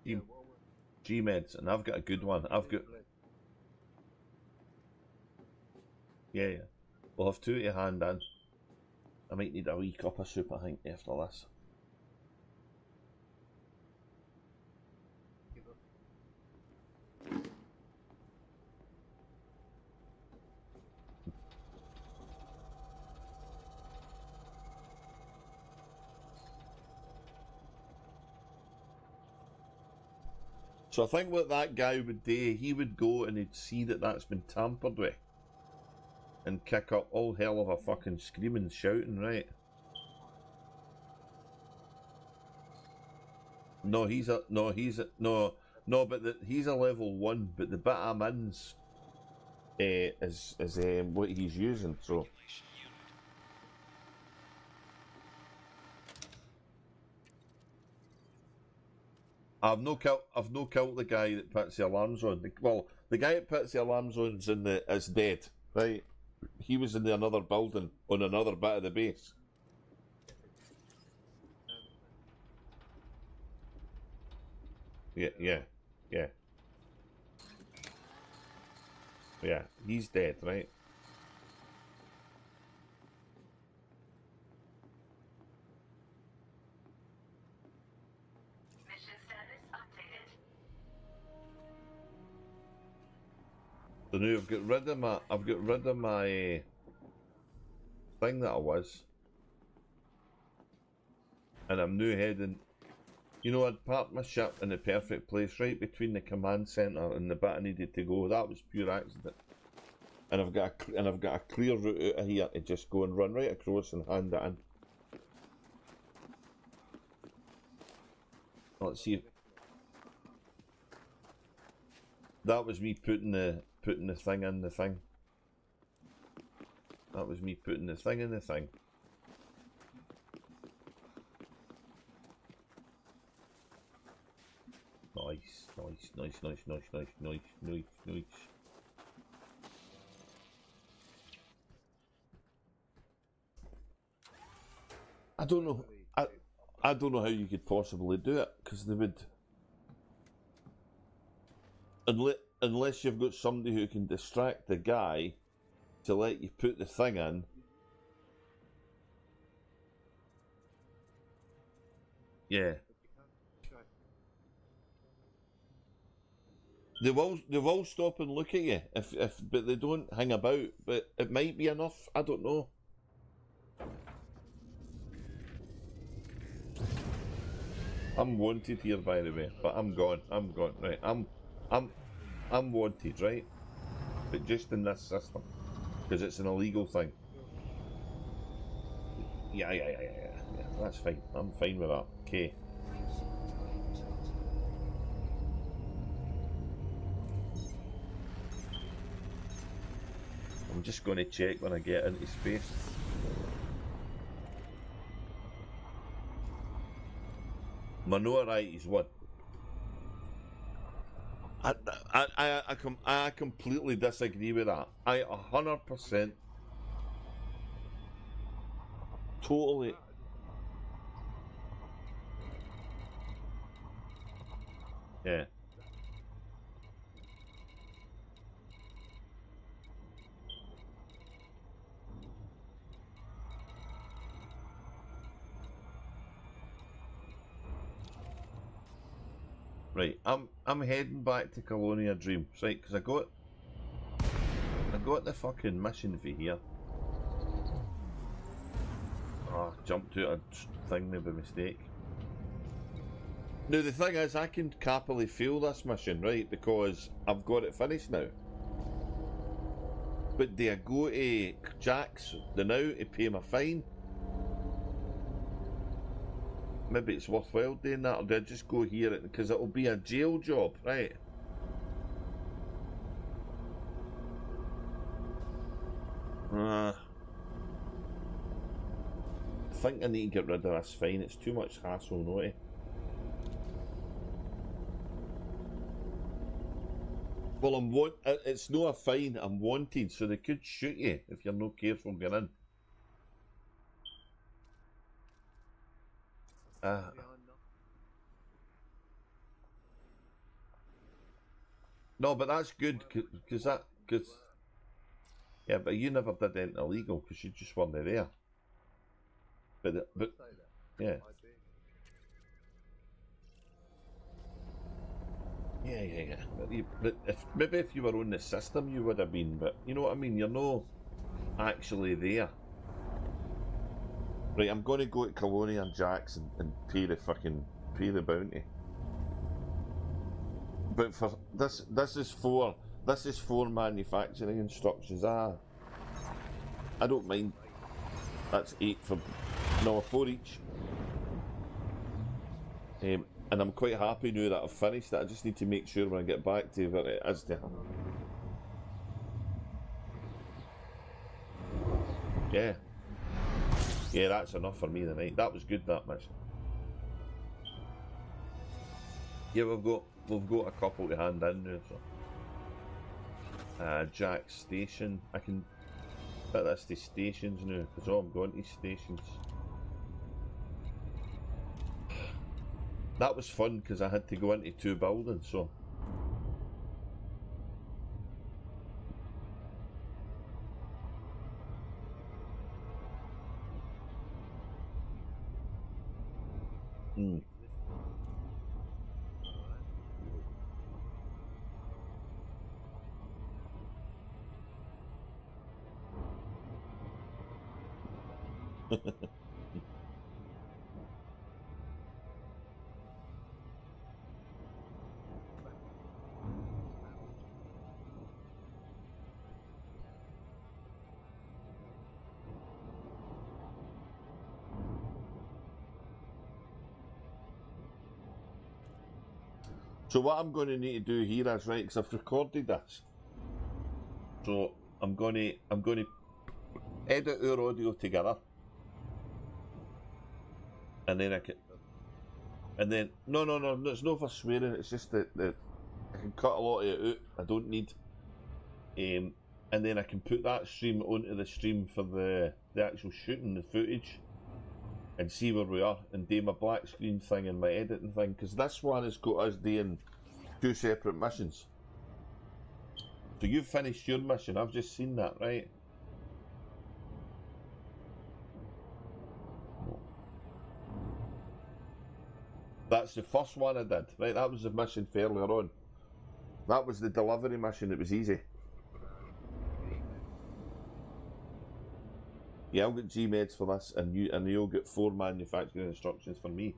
G, G meds, and I've got a good one. I've got yeah, yeah. We'll have two to hand in. I might need a wee cup of soup. I think after this. So I think what that guy would do, he would go and he'd see that that's been tampered with, and kick up all hell of a fucking screaming, shouting, right? No, he's a no, he's a no, no, but the, he's a level one, but the bit I'm in's uh, is is um, what he's using. So I've no killed. I've no killed the guy that puts the alarms on. Well, the guy that puts the alarms on is in the is dead, right? He was in the another building on another bit of the base. Yeah, yeah, yeah, yeah. He's dead, right? Now I've got rid of my. I've got rid of my thing that I was, and I'm now heading. You know, I'd parked my ship in the perfect place, right between the command center and the bit I needed to go. That was pure accident. And I've got a, and I've got a clear route out of here to just go and run right across and hand it in. Let's see. That was me putting the putting the thing in the thing. That was me putting the thing in the thing. Nice, nice, nice, nice, nice, nice, nice, nice, nice. I don't know. I, I don't know how you could possibly do it because they would. Unless, unless you've got somebody who can distract the guy to let you put the thing in. Yeah. They will they will stop and look at you if if but they don't hang about. But it might be enough. I don't know. I'm wanted here by the way, but I'm gone. I'm gone. Right. I'm I'm I'm wanted, right? But just in this system. Because it's an illegal thing. Yeah, yeah, yeah, yeah, yeah. That's fine. I'm fine with that. Okay. I'm just going to check when I get into space. Minorite is what? Com- I completely disagree with that. I a hundred percent, totally. Yeah. Right, I'm I'm heading back to Colonia Dreams, right? Because I got I got the fucking mission for here. Ah, I jumped out a thing by mistake. Now the thing is, I can capitally fail this mission, right? Because I've got it finished now. But do I go to Jaques the now to pay my fine? Maybe it's worthwhile doing that, or do I just go here because it'll be a jail job, right? Uh, I think I need to get rid of this fine. It's too much hassle, no? eh? Well, I'm want. It's not a fine. I'm wanted, so they could shoot you if you're not careful getting in. Uh, No, but that's good because that because yeah, but you never did anything illegal because you just weren't there. But but yeah. Yeah, yeah, yeah. But, you, but if maybe if you were on the system, you would have been. But you know what I mean. You're no actually there. Right, I'm going to go to Colonia and Jaques and, and pay the fucking pay the bounty. But for this, this is for this is for manufacturing instructions. Ah, I don't mind. That's eight for no four each. Um, and I'm quite happy now that I've finished it. I just need to make sure when I get back to where it is to. Yeah. Yeah, that's enough for me tonight. That was good, that mission. Yeah, we've got we've got a couple to hand in now, so. Uh, Jaques Station. I can put this to stations now, because all I'm going to stations. That was fun because I had to go into two buildings, so. So what I'm going to need to do here is right because I've recorded this. So I'm going to I'm going to edit our audio together, and then I can, and then no no no it's not for swearing. It's just that, that I can cut a lot of it out. I don't need, um, and then I can put that stream onto the stream for the the actual shooting the footage and see where we are and do my black screen thing and my editing thing because this one has got us doing two separate missions. So you've finished your mission, I've just seen that, right? That's the first one I did, right? That was the mission fairly on. That was the delivery mission, it was easy. Yeah, I'll get G meds for this, and you and you'll get four manufacturing instructions for me.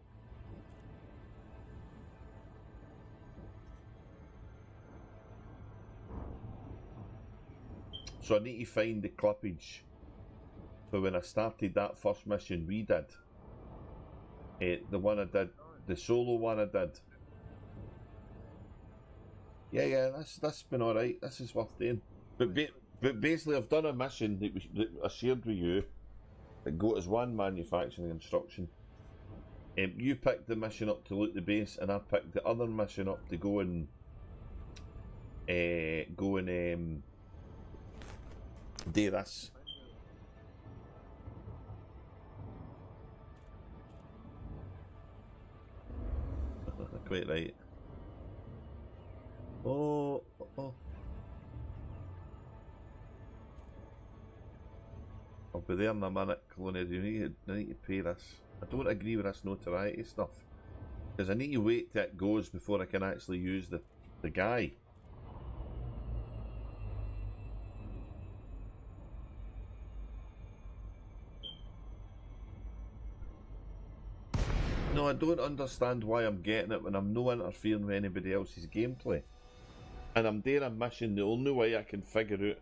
So I need to find the clippage for when I started that first mission we did. Uh, the one I did, the solo one I did. Yeah, yeah, that's that's been all right. This is worth doing. But ba- but basically, I've done a mission that, we, that I shared with you that got as one manufacturing instruction. Um, you picked the mission up to loot the base, and I picked the other mission up to go and uh, go and um, this. Quite right. Oh, oh. I'll be there in a minute, Colonia. You need, I need to pay this. I don't agree with this notoriety stuff. Because I need to wait till it goes before I can actually use the, the guy. I don't understand why I'm getting it when I'm no interfering with anybody else's gameplay. And I'm doing a mission the only way I can figure out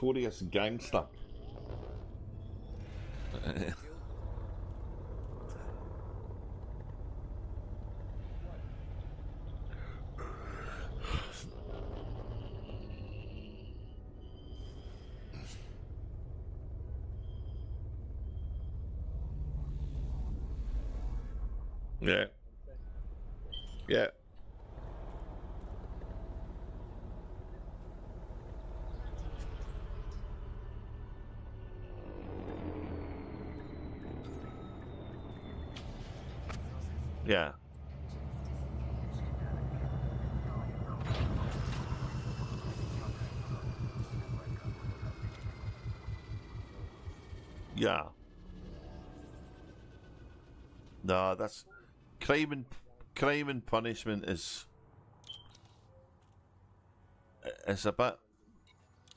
notorious gangster. Yeah. Yeah. Yeah. Yeah. That's crime and crime and punishment is it's a bit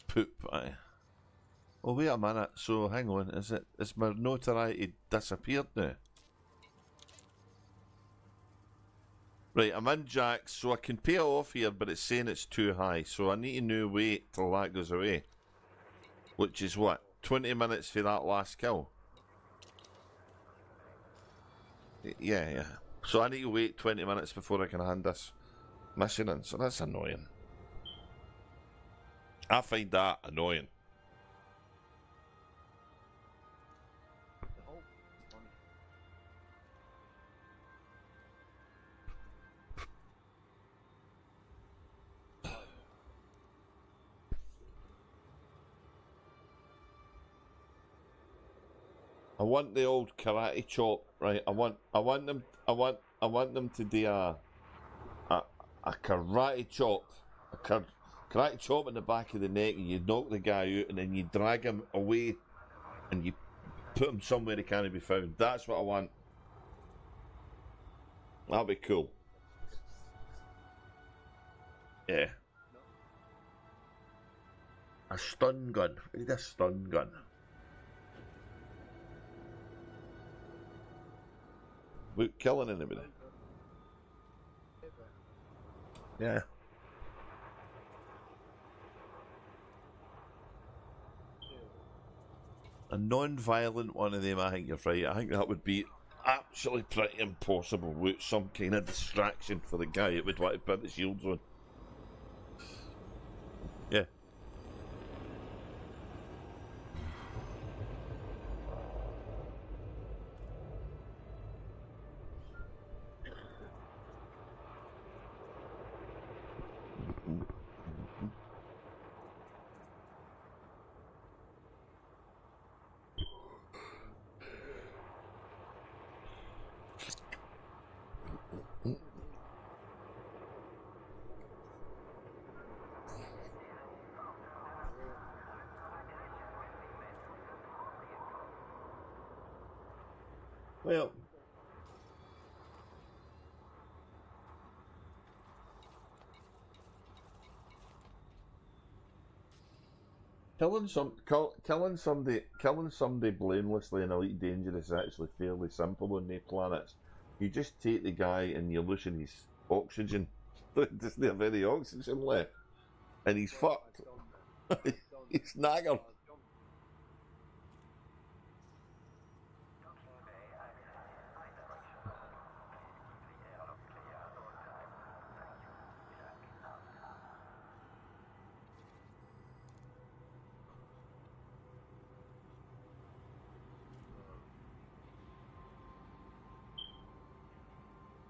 poop. Aye. Oh wait a minute. So hang on. Is it? Is my notoriety disappeared now? Right, I'm in Jaques, so I can pay it off here, but it's saying it's too high, so I need to now wait till that goes away. Which is what? 20 minutes for that last kill? Yeah, yeah. So I need to wait 20 minutes before I can hand this mission in, so that's annoying. I find that annoying. I want the old karate chop, right? I want, I want them, I want, I want them to do a, a, a karate chop, a kar, karate chop in the back of the neck, and you knock the guy out, and then you drag him away, and you put him somewhere he can't be found. That's what I want. That'll be cool. Yeah. A stun gun. We need a stun gun. Without killing anybody. Yeah. A non-violent one of them, I think you're right. I think that would be absolutely pretty impossible with some kind of distraction for the guy that would want to put the shields on. Yeah. Well, killing some kill, killing somebody killing somebody blamelessly in Elite Dangerous is actually fairly simple on the planets. You just take the guy and you loosen his oxygen. Doesn't have any oxygen left, and he's fucked. he's knackered.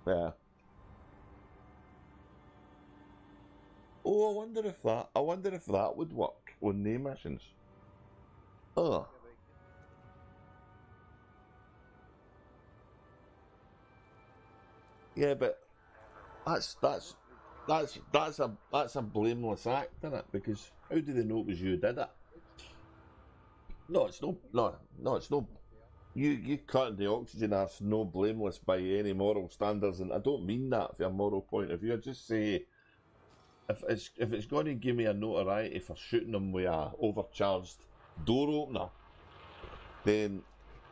Yeah. Oh, I wonder if that. I wonder if that would work on the missions. Oh. Yeah, but that's that's that's that's a that's a blameless act, isn't it? Because how do they know it was you did it? No, it's no no no it's no you you cutting the oxygen off's no blameless by any moral standards, and I don't mean that from a moral point of view. I just say if it's if it's going to give me a notoriety for shooting them with a overcharged door opener, then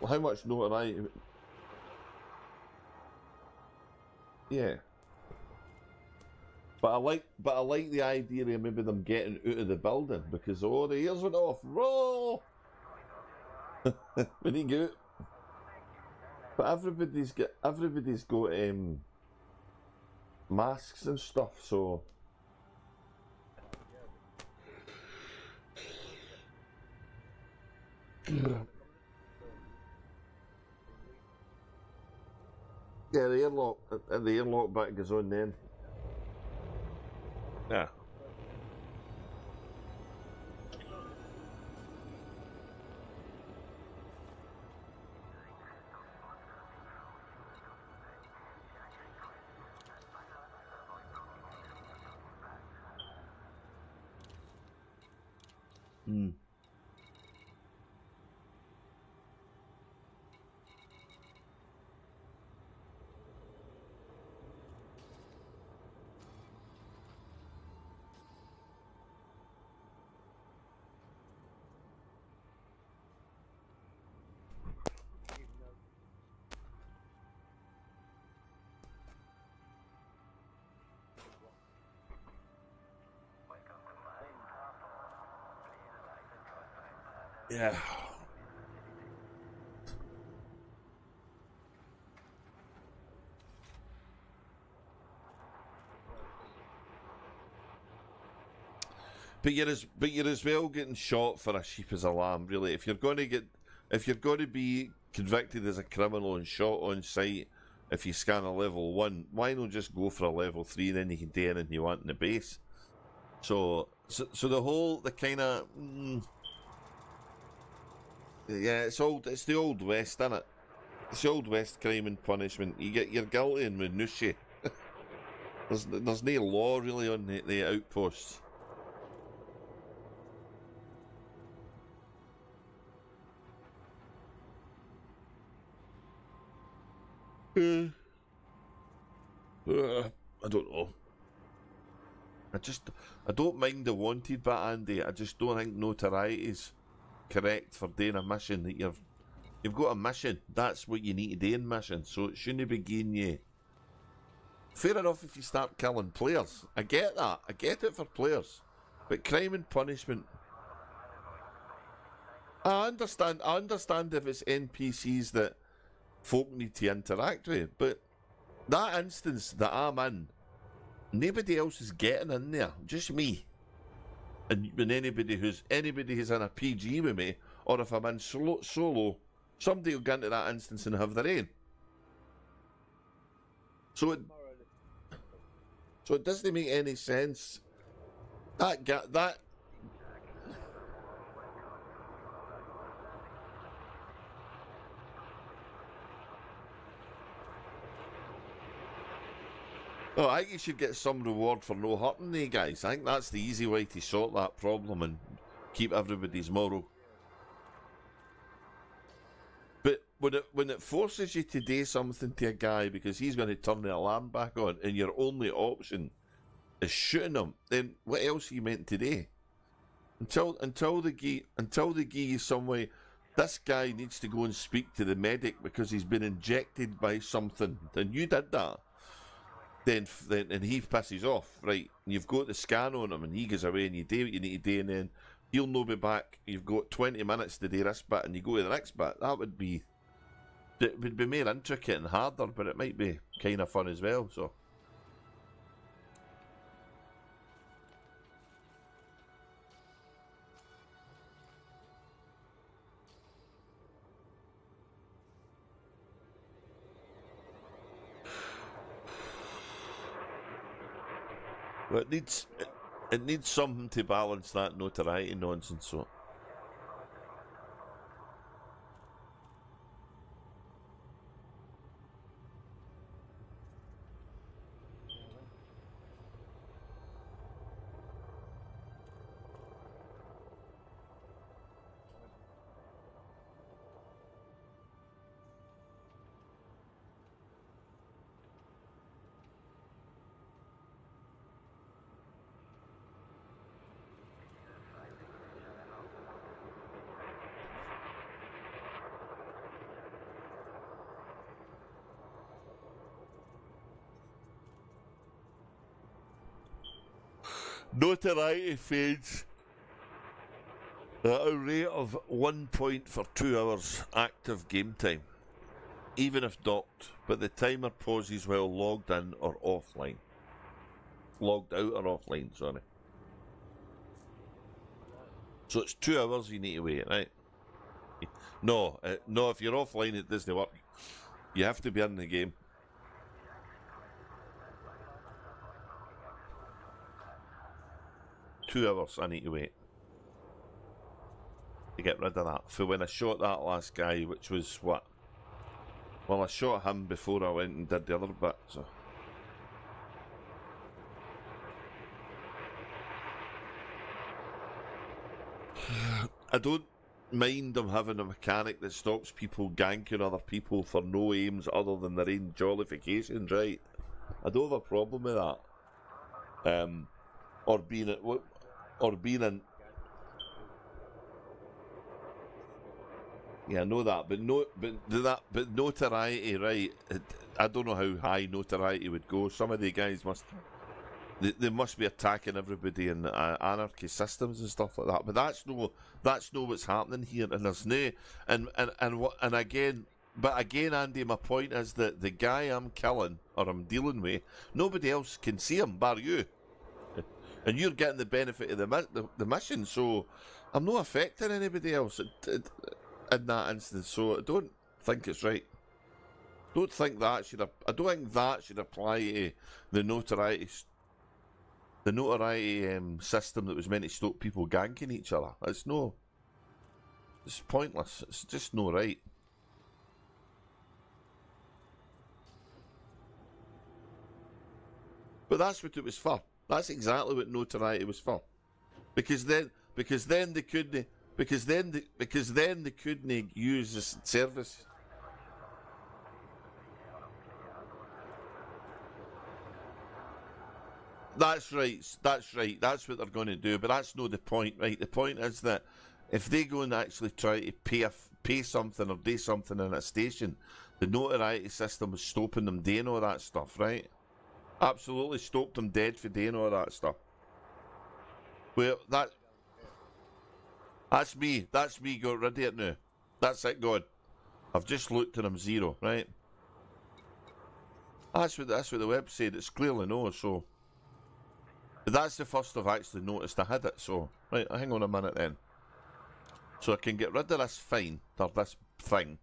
how much notoriety? Yeah. But I like, but I like the idea of maybe them getting out of the building because oh the ears went off. Roll. when you go, but everybody's got everybody's got um, masks and stuff, so. Yeah, the airlock, uh, the airlock back goes on then. Yeah. Hmm. Yeah. But you're as but you're as well getting shot for a sheep as a lamb, really. If you're going to get, if you're going to be convicted as a criminal and shot on site, if you scan a level one, why not just go for a level three and then you can do anything you want in the base? So, so, so the whole the kind of. Mm, yeah, it's old. It's the old west, isn't it? It's the old west crime and punishment. You get you're guilty and minutiae. there's there's no law really on the, the outposts. Uh, uh, I don't know. I just I don't mind the wanted bit, Andy. I just don't think notoriety's correct for doing a mission that you've you've got a mission. That's what you need to do in mission. So it shouldn't be giving you. Fair enough if you start killing players. I get that. I get it for players. But crime and punishment. I understand. I understand if it's NPCs that folk need to interact with, but that instance that I'm in, nobody else is getting in there. Just me and when anybody who's anybody who's in a PG with me, or if I'm in solo, solo somebody will get into that instance and have their own. So it, so it doesn't make any sense. That that Oh, I think you should get some reward for no hurting the guys. I think that's the easy way to sort that problem and keep everybody's moral. But when it when it forces you to do something to a guy because he's going to turn the alarm back on and your only option is shooting him, then what else are you meant to do? Until until the guy until the guy is some way this guy needs to go and speak to the medic because he's been injected by something. Then you did that then then and he pisses off, right? You've got the scan on him, and he goes away, and you do what you need to do, and then he'll no be back. You've got twenty minutes to do this bit, and you go to the next bit. That would be it would be more intricate and harder, but it might be kind of fun as well. So. Well, it needs it, needs something to balance that notoriety nonsense. So. Notoriety fades at a rate of one point for two hours active game time, even if docked, but the timer pauses while logged in or offline. Logged out or offline, sorry. So it's two hours you need to wait, right? No, uh, no, if you're offline, it doesn't work. You have to be in the game. Two hours I need to wait to get rid of that. For when I shot that last guy, which was what? Well, I shot him before I went and did the other bit, so. I don't mind them having a mechanic that stops people ganking other people for no aims other than their own jollifications, right? I don't have a problem with that. Um, or being at or being an yeah, I know that, but no, but that, but notoriety, right? I don't know how high notoriety would go. Some of the guys must, they, they must be attacking everybody in uh, anarchy systems and stuff like that. But that's no, that's no what's happening here, and there's no, and and and what, and again, but again, Andy, my point is that the guy I'm killing or I'm dealing with, nobody else can see him bar you and you're getting the benefit of the, the, the mission. So I'm not affecting anybody else in that instance. So I don't think it's right. Don't think that should. I don't think that should apply to the notoriety, the notoriety um, system that was meant to stop people ganking each other. It's no. It's pointless. It's just no right. But that's what it was for. That's exactly what notoriety was for. Because then, because then they couldn't, because then, they, because then they couldn't use this service. That's right. That's right. That's what they're going to do. But that's not the point, right? The point is that if they go and actually try to pay a, pay something or do something in a station, the notoriety system is stopping them doing all that stuff, right? Absolutely stopped them dead for doing all that stuff. Well, that that's me. That's me. Got rid of it now. That's it. Gone. I've just looked at them zero. Right. That's what that's what the web said. It's clearly no. So that's the first I've actually noticed I had it. So right. Hang on a minute then. So I can get rid of this fine or this thing,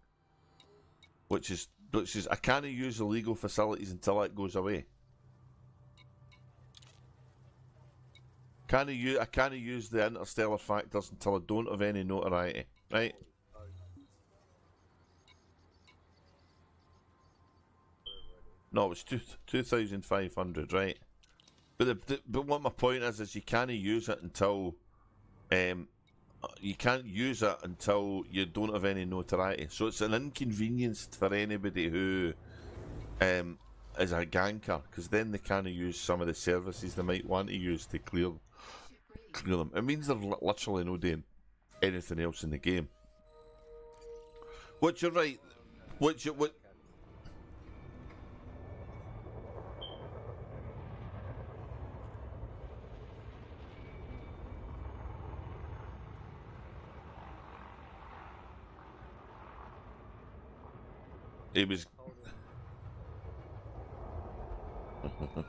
which is which is I can't use illegal facilities until it goes away. Can I use, I can't use the interstellar factors until I don't have any notoriety, right? No, it was two two thousand five hundred, right? But the, the, but what my point is is you can't use it until um you can't use it until you don't have any notoriety. So it's an inconvenience for anybody who um is a ganker because then they can't use some of the services they might want to use to clear clear them. It means they're literally not doing anything else in the game. Which you're right. Which you, what. It was.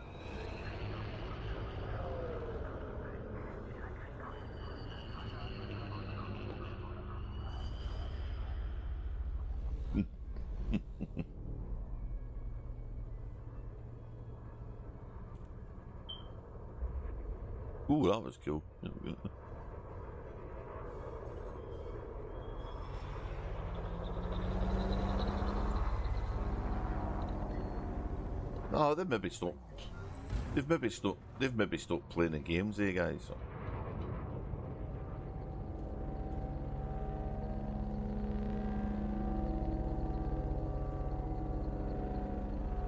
Ooh, that was cool. Oh, they've maybe stopped. They've maybe stopped. They've maybe stopped playing the games, eh, guys?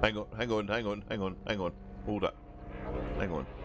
Hang on, hang on, hang on, hang on, hang on. Hold up. Hang on.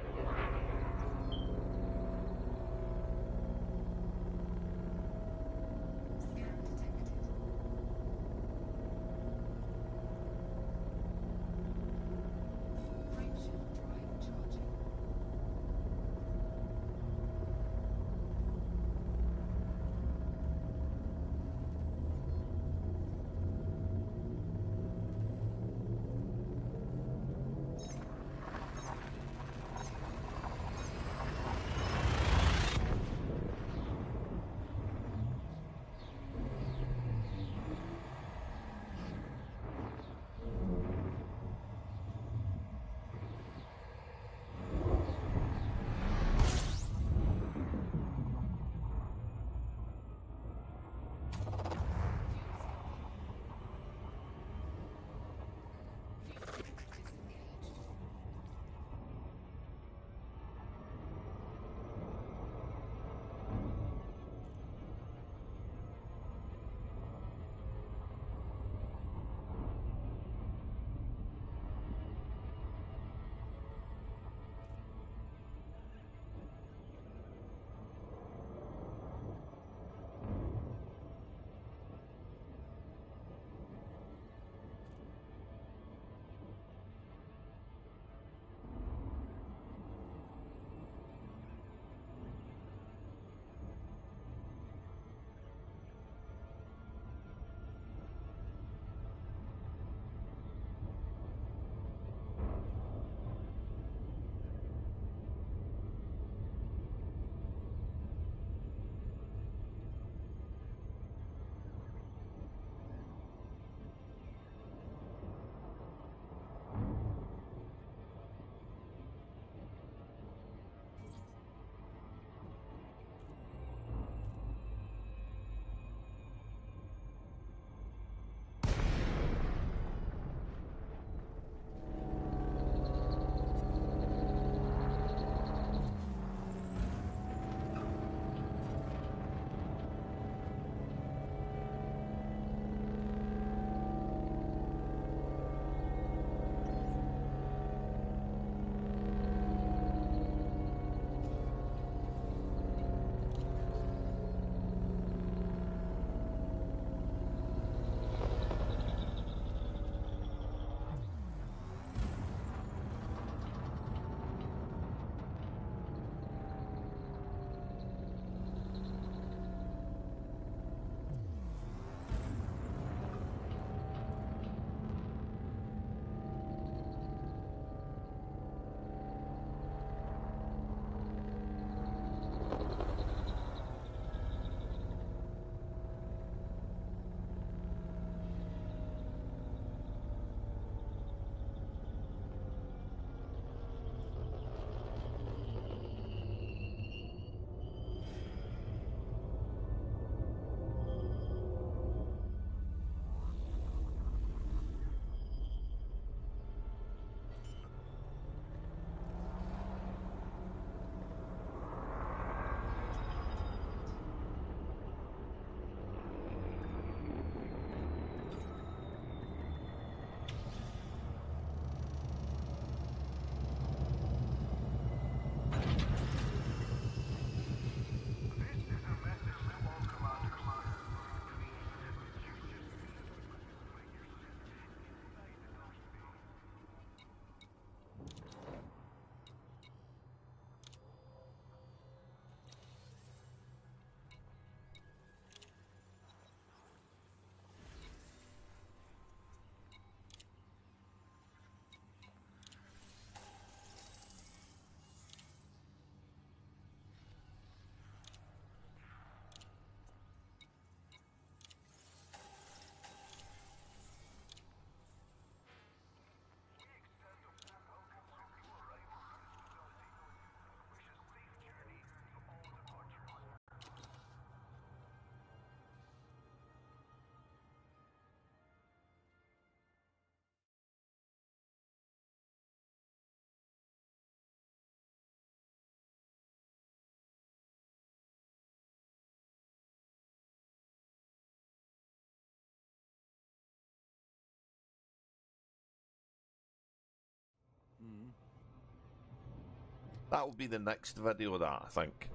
That will be the next video. That I think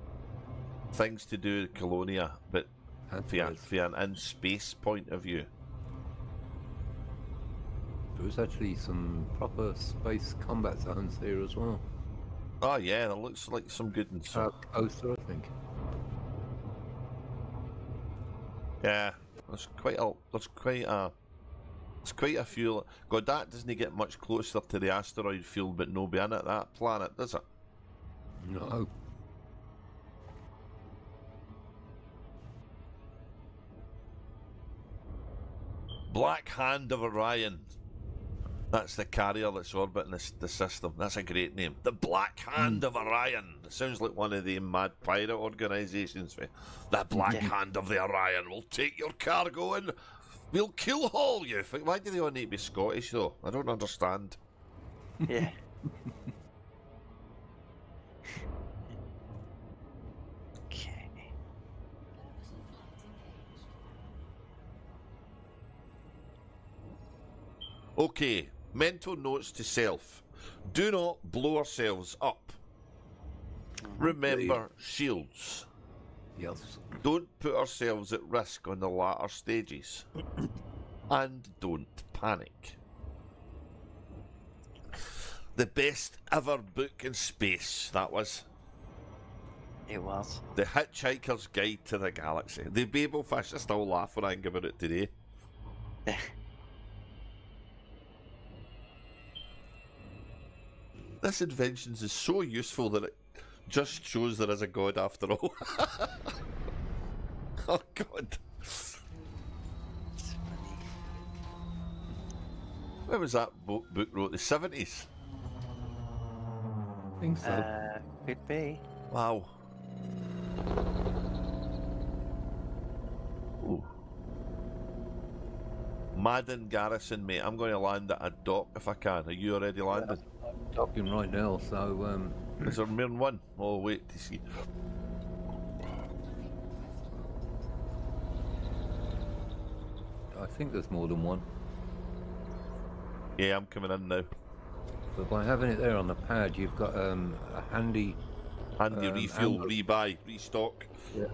things to do with Colonia, but for, for an in space point of view. there's actually some proper space combat zones here as well. Oh yeah, that looks like some good and some. South Coaster, I think. Yeah, there's quite a there's quite a there's quite a few. God, that doesn't get much closer to the asteroid field, but no be in it that planet, does it? No. Black Hand of Orion. That's the carrier that's orbiting the, the system. That's a great name. The Black Hand hmm. of Orion. It sounds like one of the mad pirate organisations. The Black Yeah. Hand of the Orion will take your cargo and we'll kill all you. Why do they all need to be Scottish though? I don't understand. Yeah. okay. Okay, mental notes to self. Do not blow ourselves up. Oh, Remember shields. Yes. Don't put ourselves at risk on the latter stages. and don't panic. The best ever book in space, that was. It was. The Hitchhiker's Guide to the Galaxy. The Babelfish, I still laugh when I think about it today. this invention is so useful that it just shows there is a god after all. oh god. It's funny. When was that book, book wrote? The 70s? I think so. Uh, could be. Wow. Ooh. Madden Garrison, mate. I'm going to land at a dock if I can. Are you already landed? I'm talking right now, so um, Is there more than one? Oh, wait to see. I think there's more than one. Yeah, I'm coming in now. But by having it there on the pad, you've got um, a handy. Handy Um, refuel, ammo. rebuy, restock. Yeah.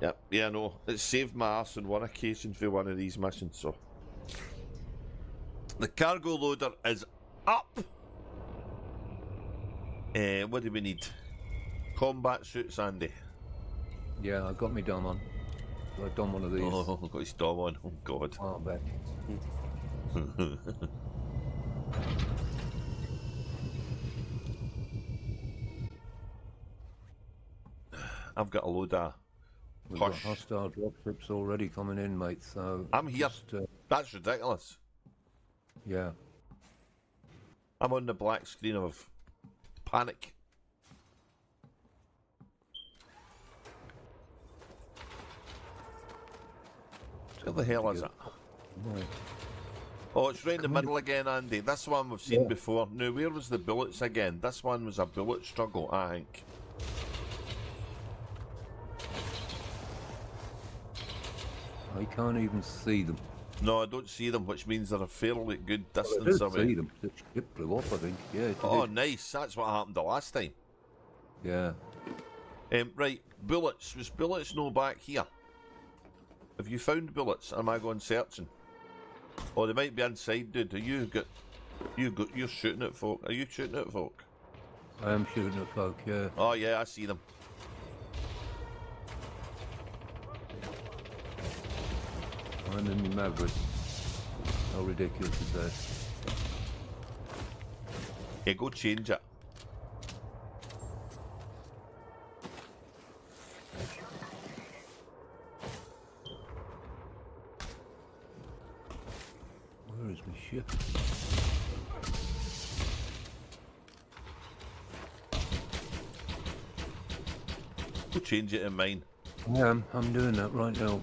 Yep, yeah, no. It saved my ass on one occasion for one of these missions, so. The cargo loader is up. Uh, what do we need? Combat suits, Andy. Yeah, I got me done on. I've done one of these. Oh, got his dom on. Oh, God. while back. I've got a load of. We've got hostile dropships already coming in, mate. So I'm here. just, uh, That's ridiculous. yeah. I'm on the black screen of panic. Where the hell is it? Oh, it's right in the middle again, Andy. This one we've seen Yeah. before. Now, where was the bullets again? This one was a bullet struggle, I think. I can't even see them. No, I don't see them, which means they're a fairly good distance did away. see them. The ship blew up, I think. Yeah. Oh, nice. That's what happened the last time. Yeah. Um, right, bullets. Was bullets no back here? Have you found bullets? Am I going searching? Oh, they might be inside, dude. Are you got? You got? You're shooting at folk. Are you shooting at folk? I am shooting at folk. Yeah. Oh yeah, I see them. I'm in the Maverick. How ridiculous is that? Yeah, go change it. Where is my ship? Go change it in mine. Yeah, I'm, I'm doing that right now.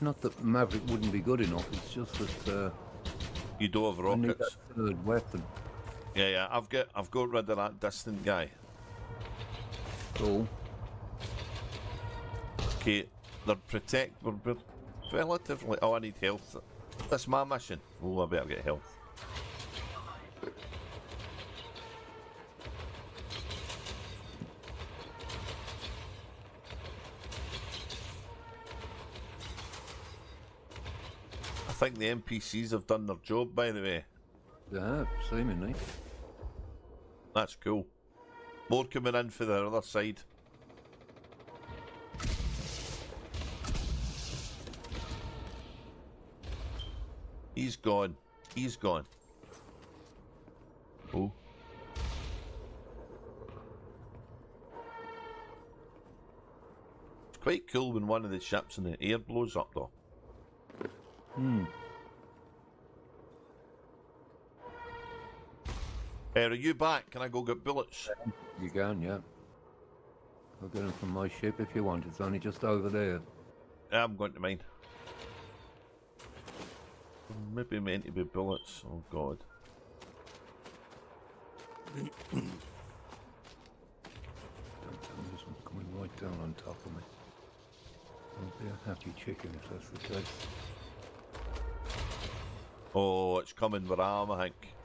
It's not that Maverick wouldn't be good enough. It's just that uh, You don't have rockets. third weapon. Yeah, yeah. I've got I've got rid of that distant guy. Cool. Okay, they're protect. We're, we're relatively. Oh, I need health. That's my mission. Oh, I better get health. Think the NPCs have done their job, by the way. They have, seemingly. That's cool. More coming in for the other side. He's gone. He's gone. Oh. It's quite cool when one of the ships in the air blows up, though. Hmm. Hey, are you back? Can I go get bullets? You can, yeah. I'll get them from my ship if you want. It's only just over there. Yeah, I'm going to mine. Maybe meant to be bullets. Oh god. Don't tell me this one's coming right down on top of me. I'll be a happy chicken if that's the case. Oh, it's coming with arm, I think.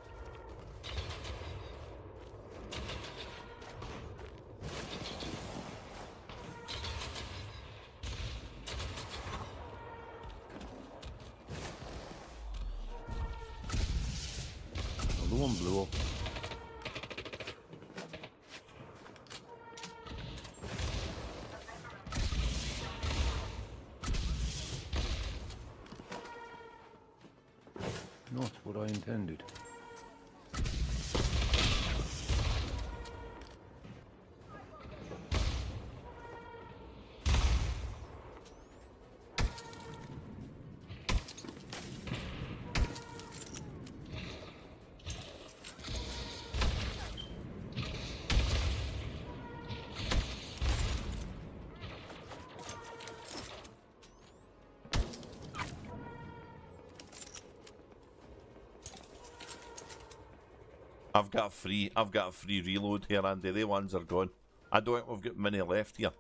Free I've got a free reload here, Andy. The ones are gone. I don't think we've got many left here.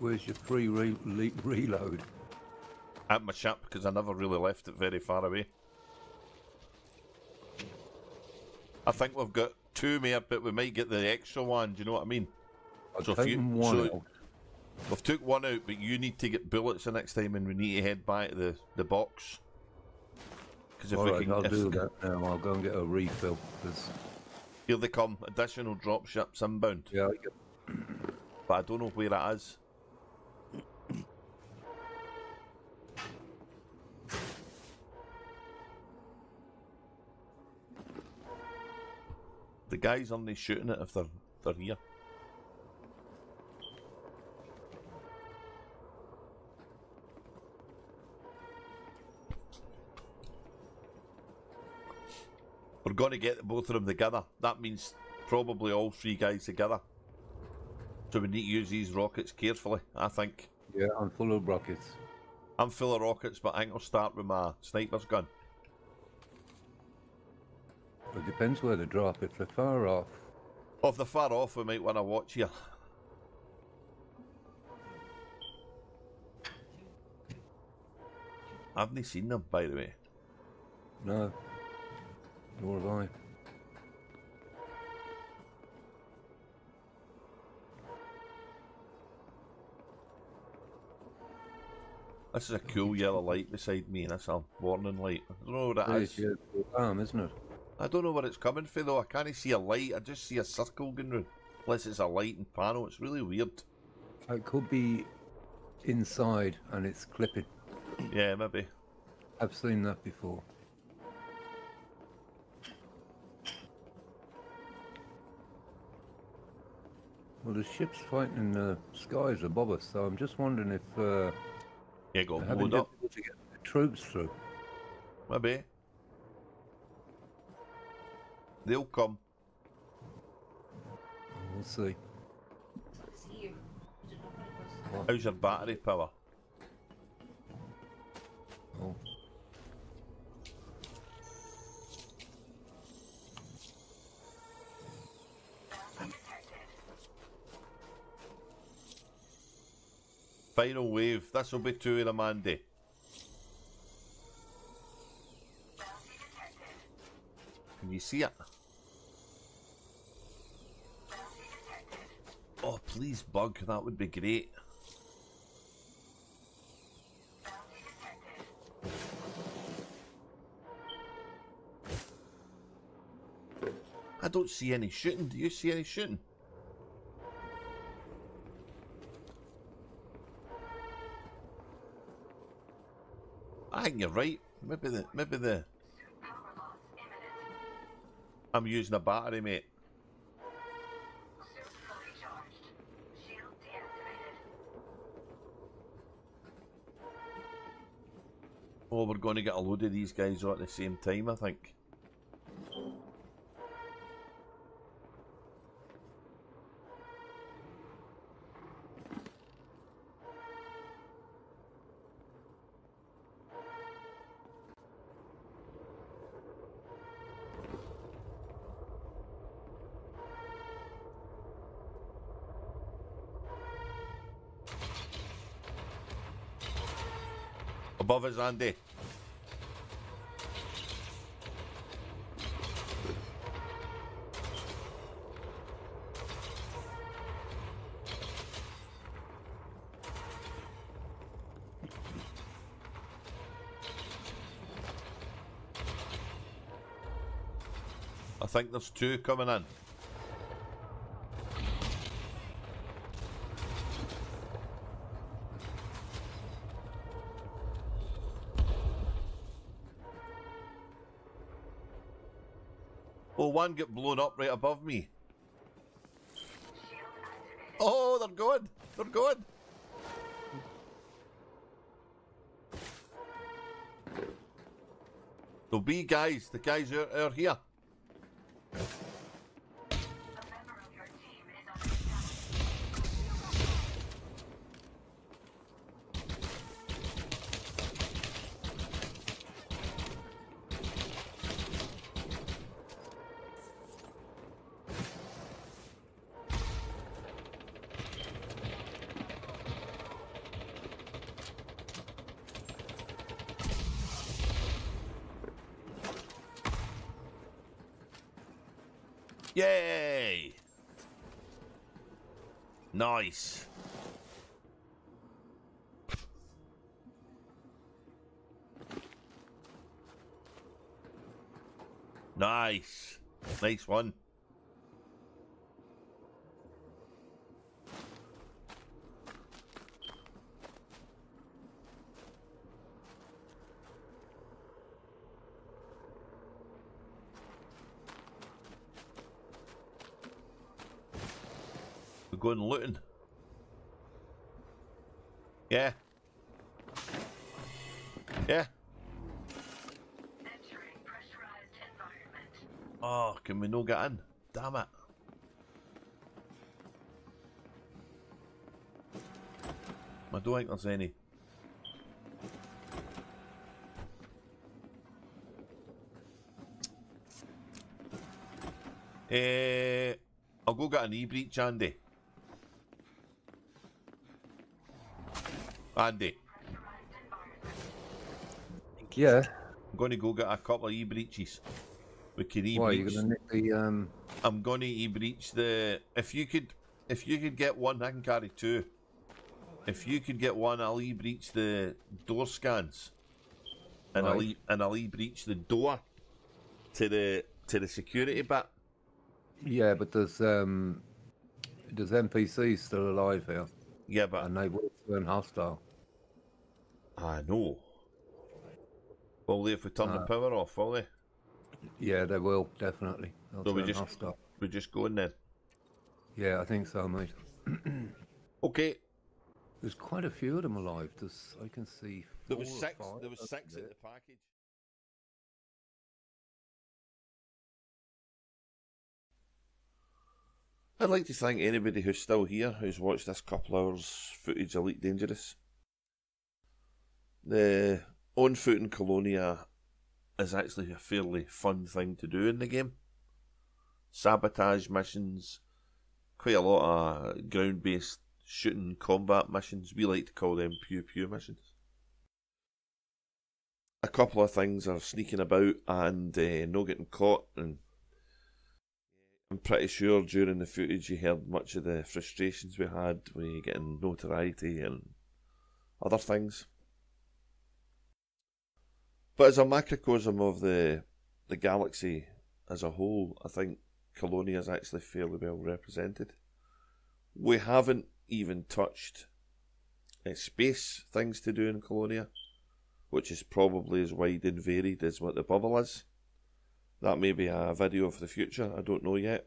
Where's your, free re- le- reload? At my ship because I never really left it very far away. I think we've got two more, but we might get the extra one. Do you know what I mean? I've So you- one so- out. We've took one out, but you need to get bullets the next time, and we need to head back to the the box. Because if All we right, can, I'll do that now. I'll go and get a refill. 'cause- here they come, additional drop ships inbound. yeah, I get- But I don't know where it is. The guys only shooting it if they're they're here. Going to get both of them together. That means probably all three guys together. So we need to use these rockets carefully, I think. yeah, I'm full of rockets. I'm full of rockets, but I think I'll start with my sniper's gun. It depends where they drop. If they're far off, Off the far off, we might want to watch here. I haven't seen them, by the way. no. Nor have I. This is a cool yellow light beside me, and that's a warning light. I don't know what it It's alarm, isn't it? I don't know where it's coming from, though. I can't see a light. I just see a circle going round. Unless it's a light and panel. It's really weird. It could be inside and it's clipping. Yeah, maybe. I've seen that before. Well, the ship's fighting in the skies above us, so I'm just wondering if uh, Yeah, got having up. difficulty getting the troops through. Maybe. They'll come. We'll see. How's your battery power? Oh. Final wave. This will be two in a Monday. Can you see it? Oh, please bug. That would be great. I don't see any shooting. Do you see any shooting? Think you're right. Maybe the maybe the. I'm using a battery, mate. Oh, we're going to get a load of these guys all at the same time, I think. I think there's two coming in. Get blown up right above me. Oh, they're going. They're going. There'll be guys. The guys are, are here. Nice. Nice one. We're going looting. Yeah. Yeah. Can we no get in? Damn it. I don't think there's any. Eh, I'll go get an e-breach, Andy. Andy, Yeah. I'm going to go get a couple of e-breaches. We can e-breach. Why are you gonna nick the um? I'm going to e-breach the. If you could, if you could get one, I can carry two. If you could get one, I'll e-breach the door scans, and I'll e- and I'll e-breach the door to the to the security bit. Yeah, but there's um, there's NPCs still alive here, Yeah, but and they will turn hostile. I know. They if we turn the Ah. power off? Will they? Yeah, they will definitely. They'll So we just- We just go in then. Yeah, I think so, mate. Okay. There's quite a few of them alive. There's, I can see. There was four or six. five There was up six in the package. I'd like to thank anybody who's still here who's watched this couple hours footage of Elite Dangerous. The on foot in Colonia is actually a fairly fun thing to do in the game. Sabotage missions, quite a lot of ground based shooting combat missions. We like to call them pew pew missions a couple of things are sneaking about and uh, not getting caught and I'm pretty sure during the footage you heard much of the frustrations we had with getting notoriety and other things. But as a macrocosm of the the galaxy as a whole, I think Colonia is actually fairly well represented. We haven't even touched uh, space things to do in Colonia, which is probably as wide and varied as what the bubble is. That may be a video for the future, I don't know yet.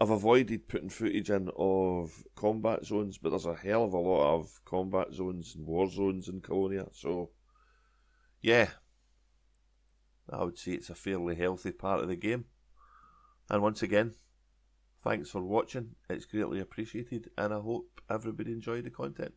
I've avoided putting footage in of combat zones, but there's a hell of a lot of combat zones and war zones in Colonia, so yeah, I would say it's a fairly healthy part of the game. And once again, thanks for watching, it's greatly appreciated, and I hope everybody enjoyed the content.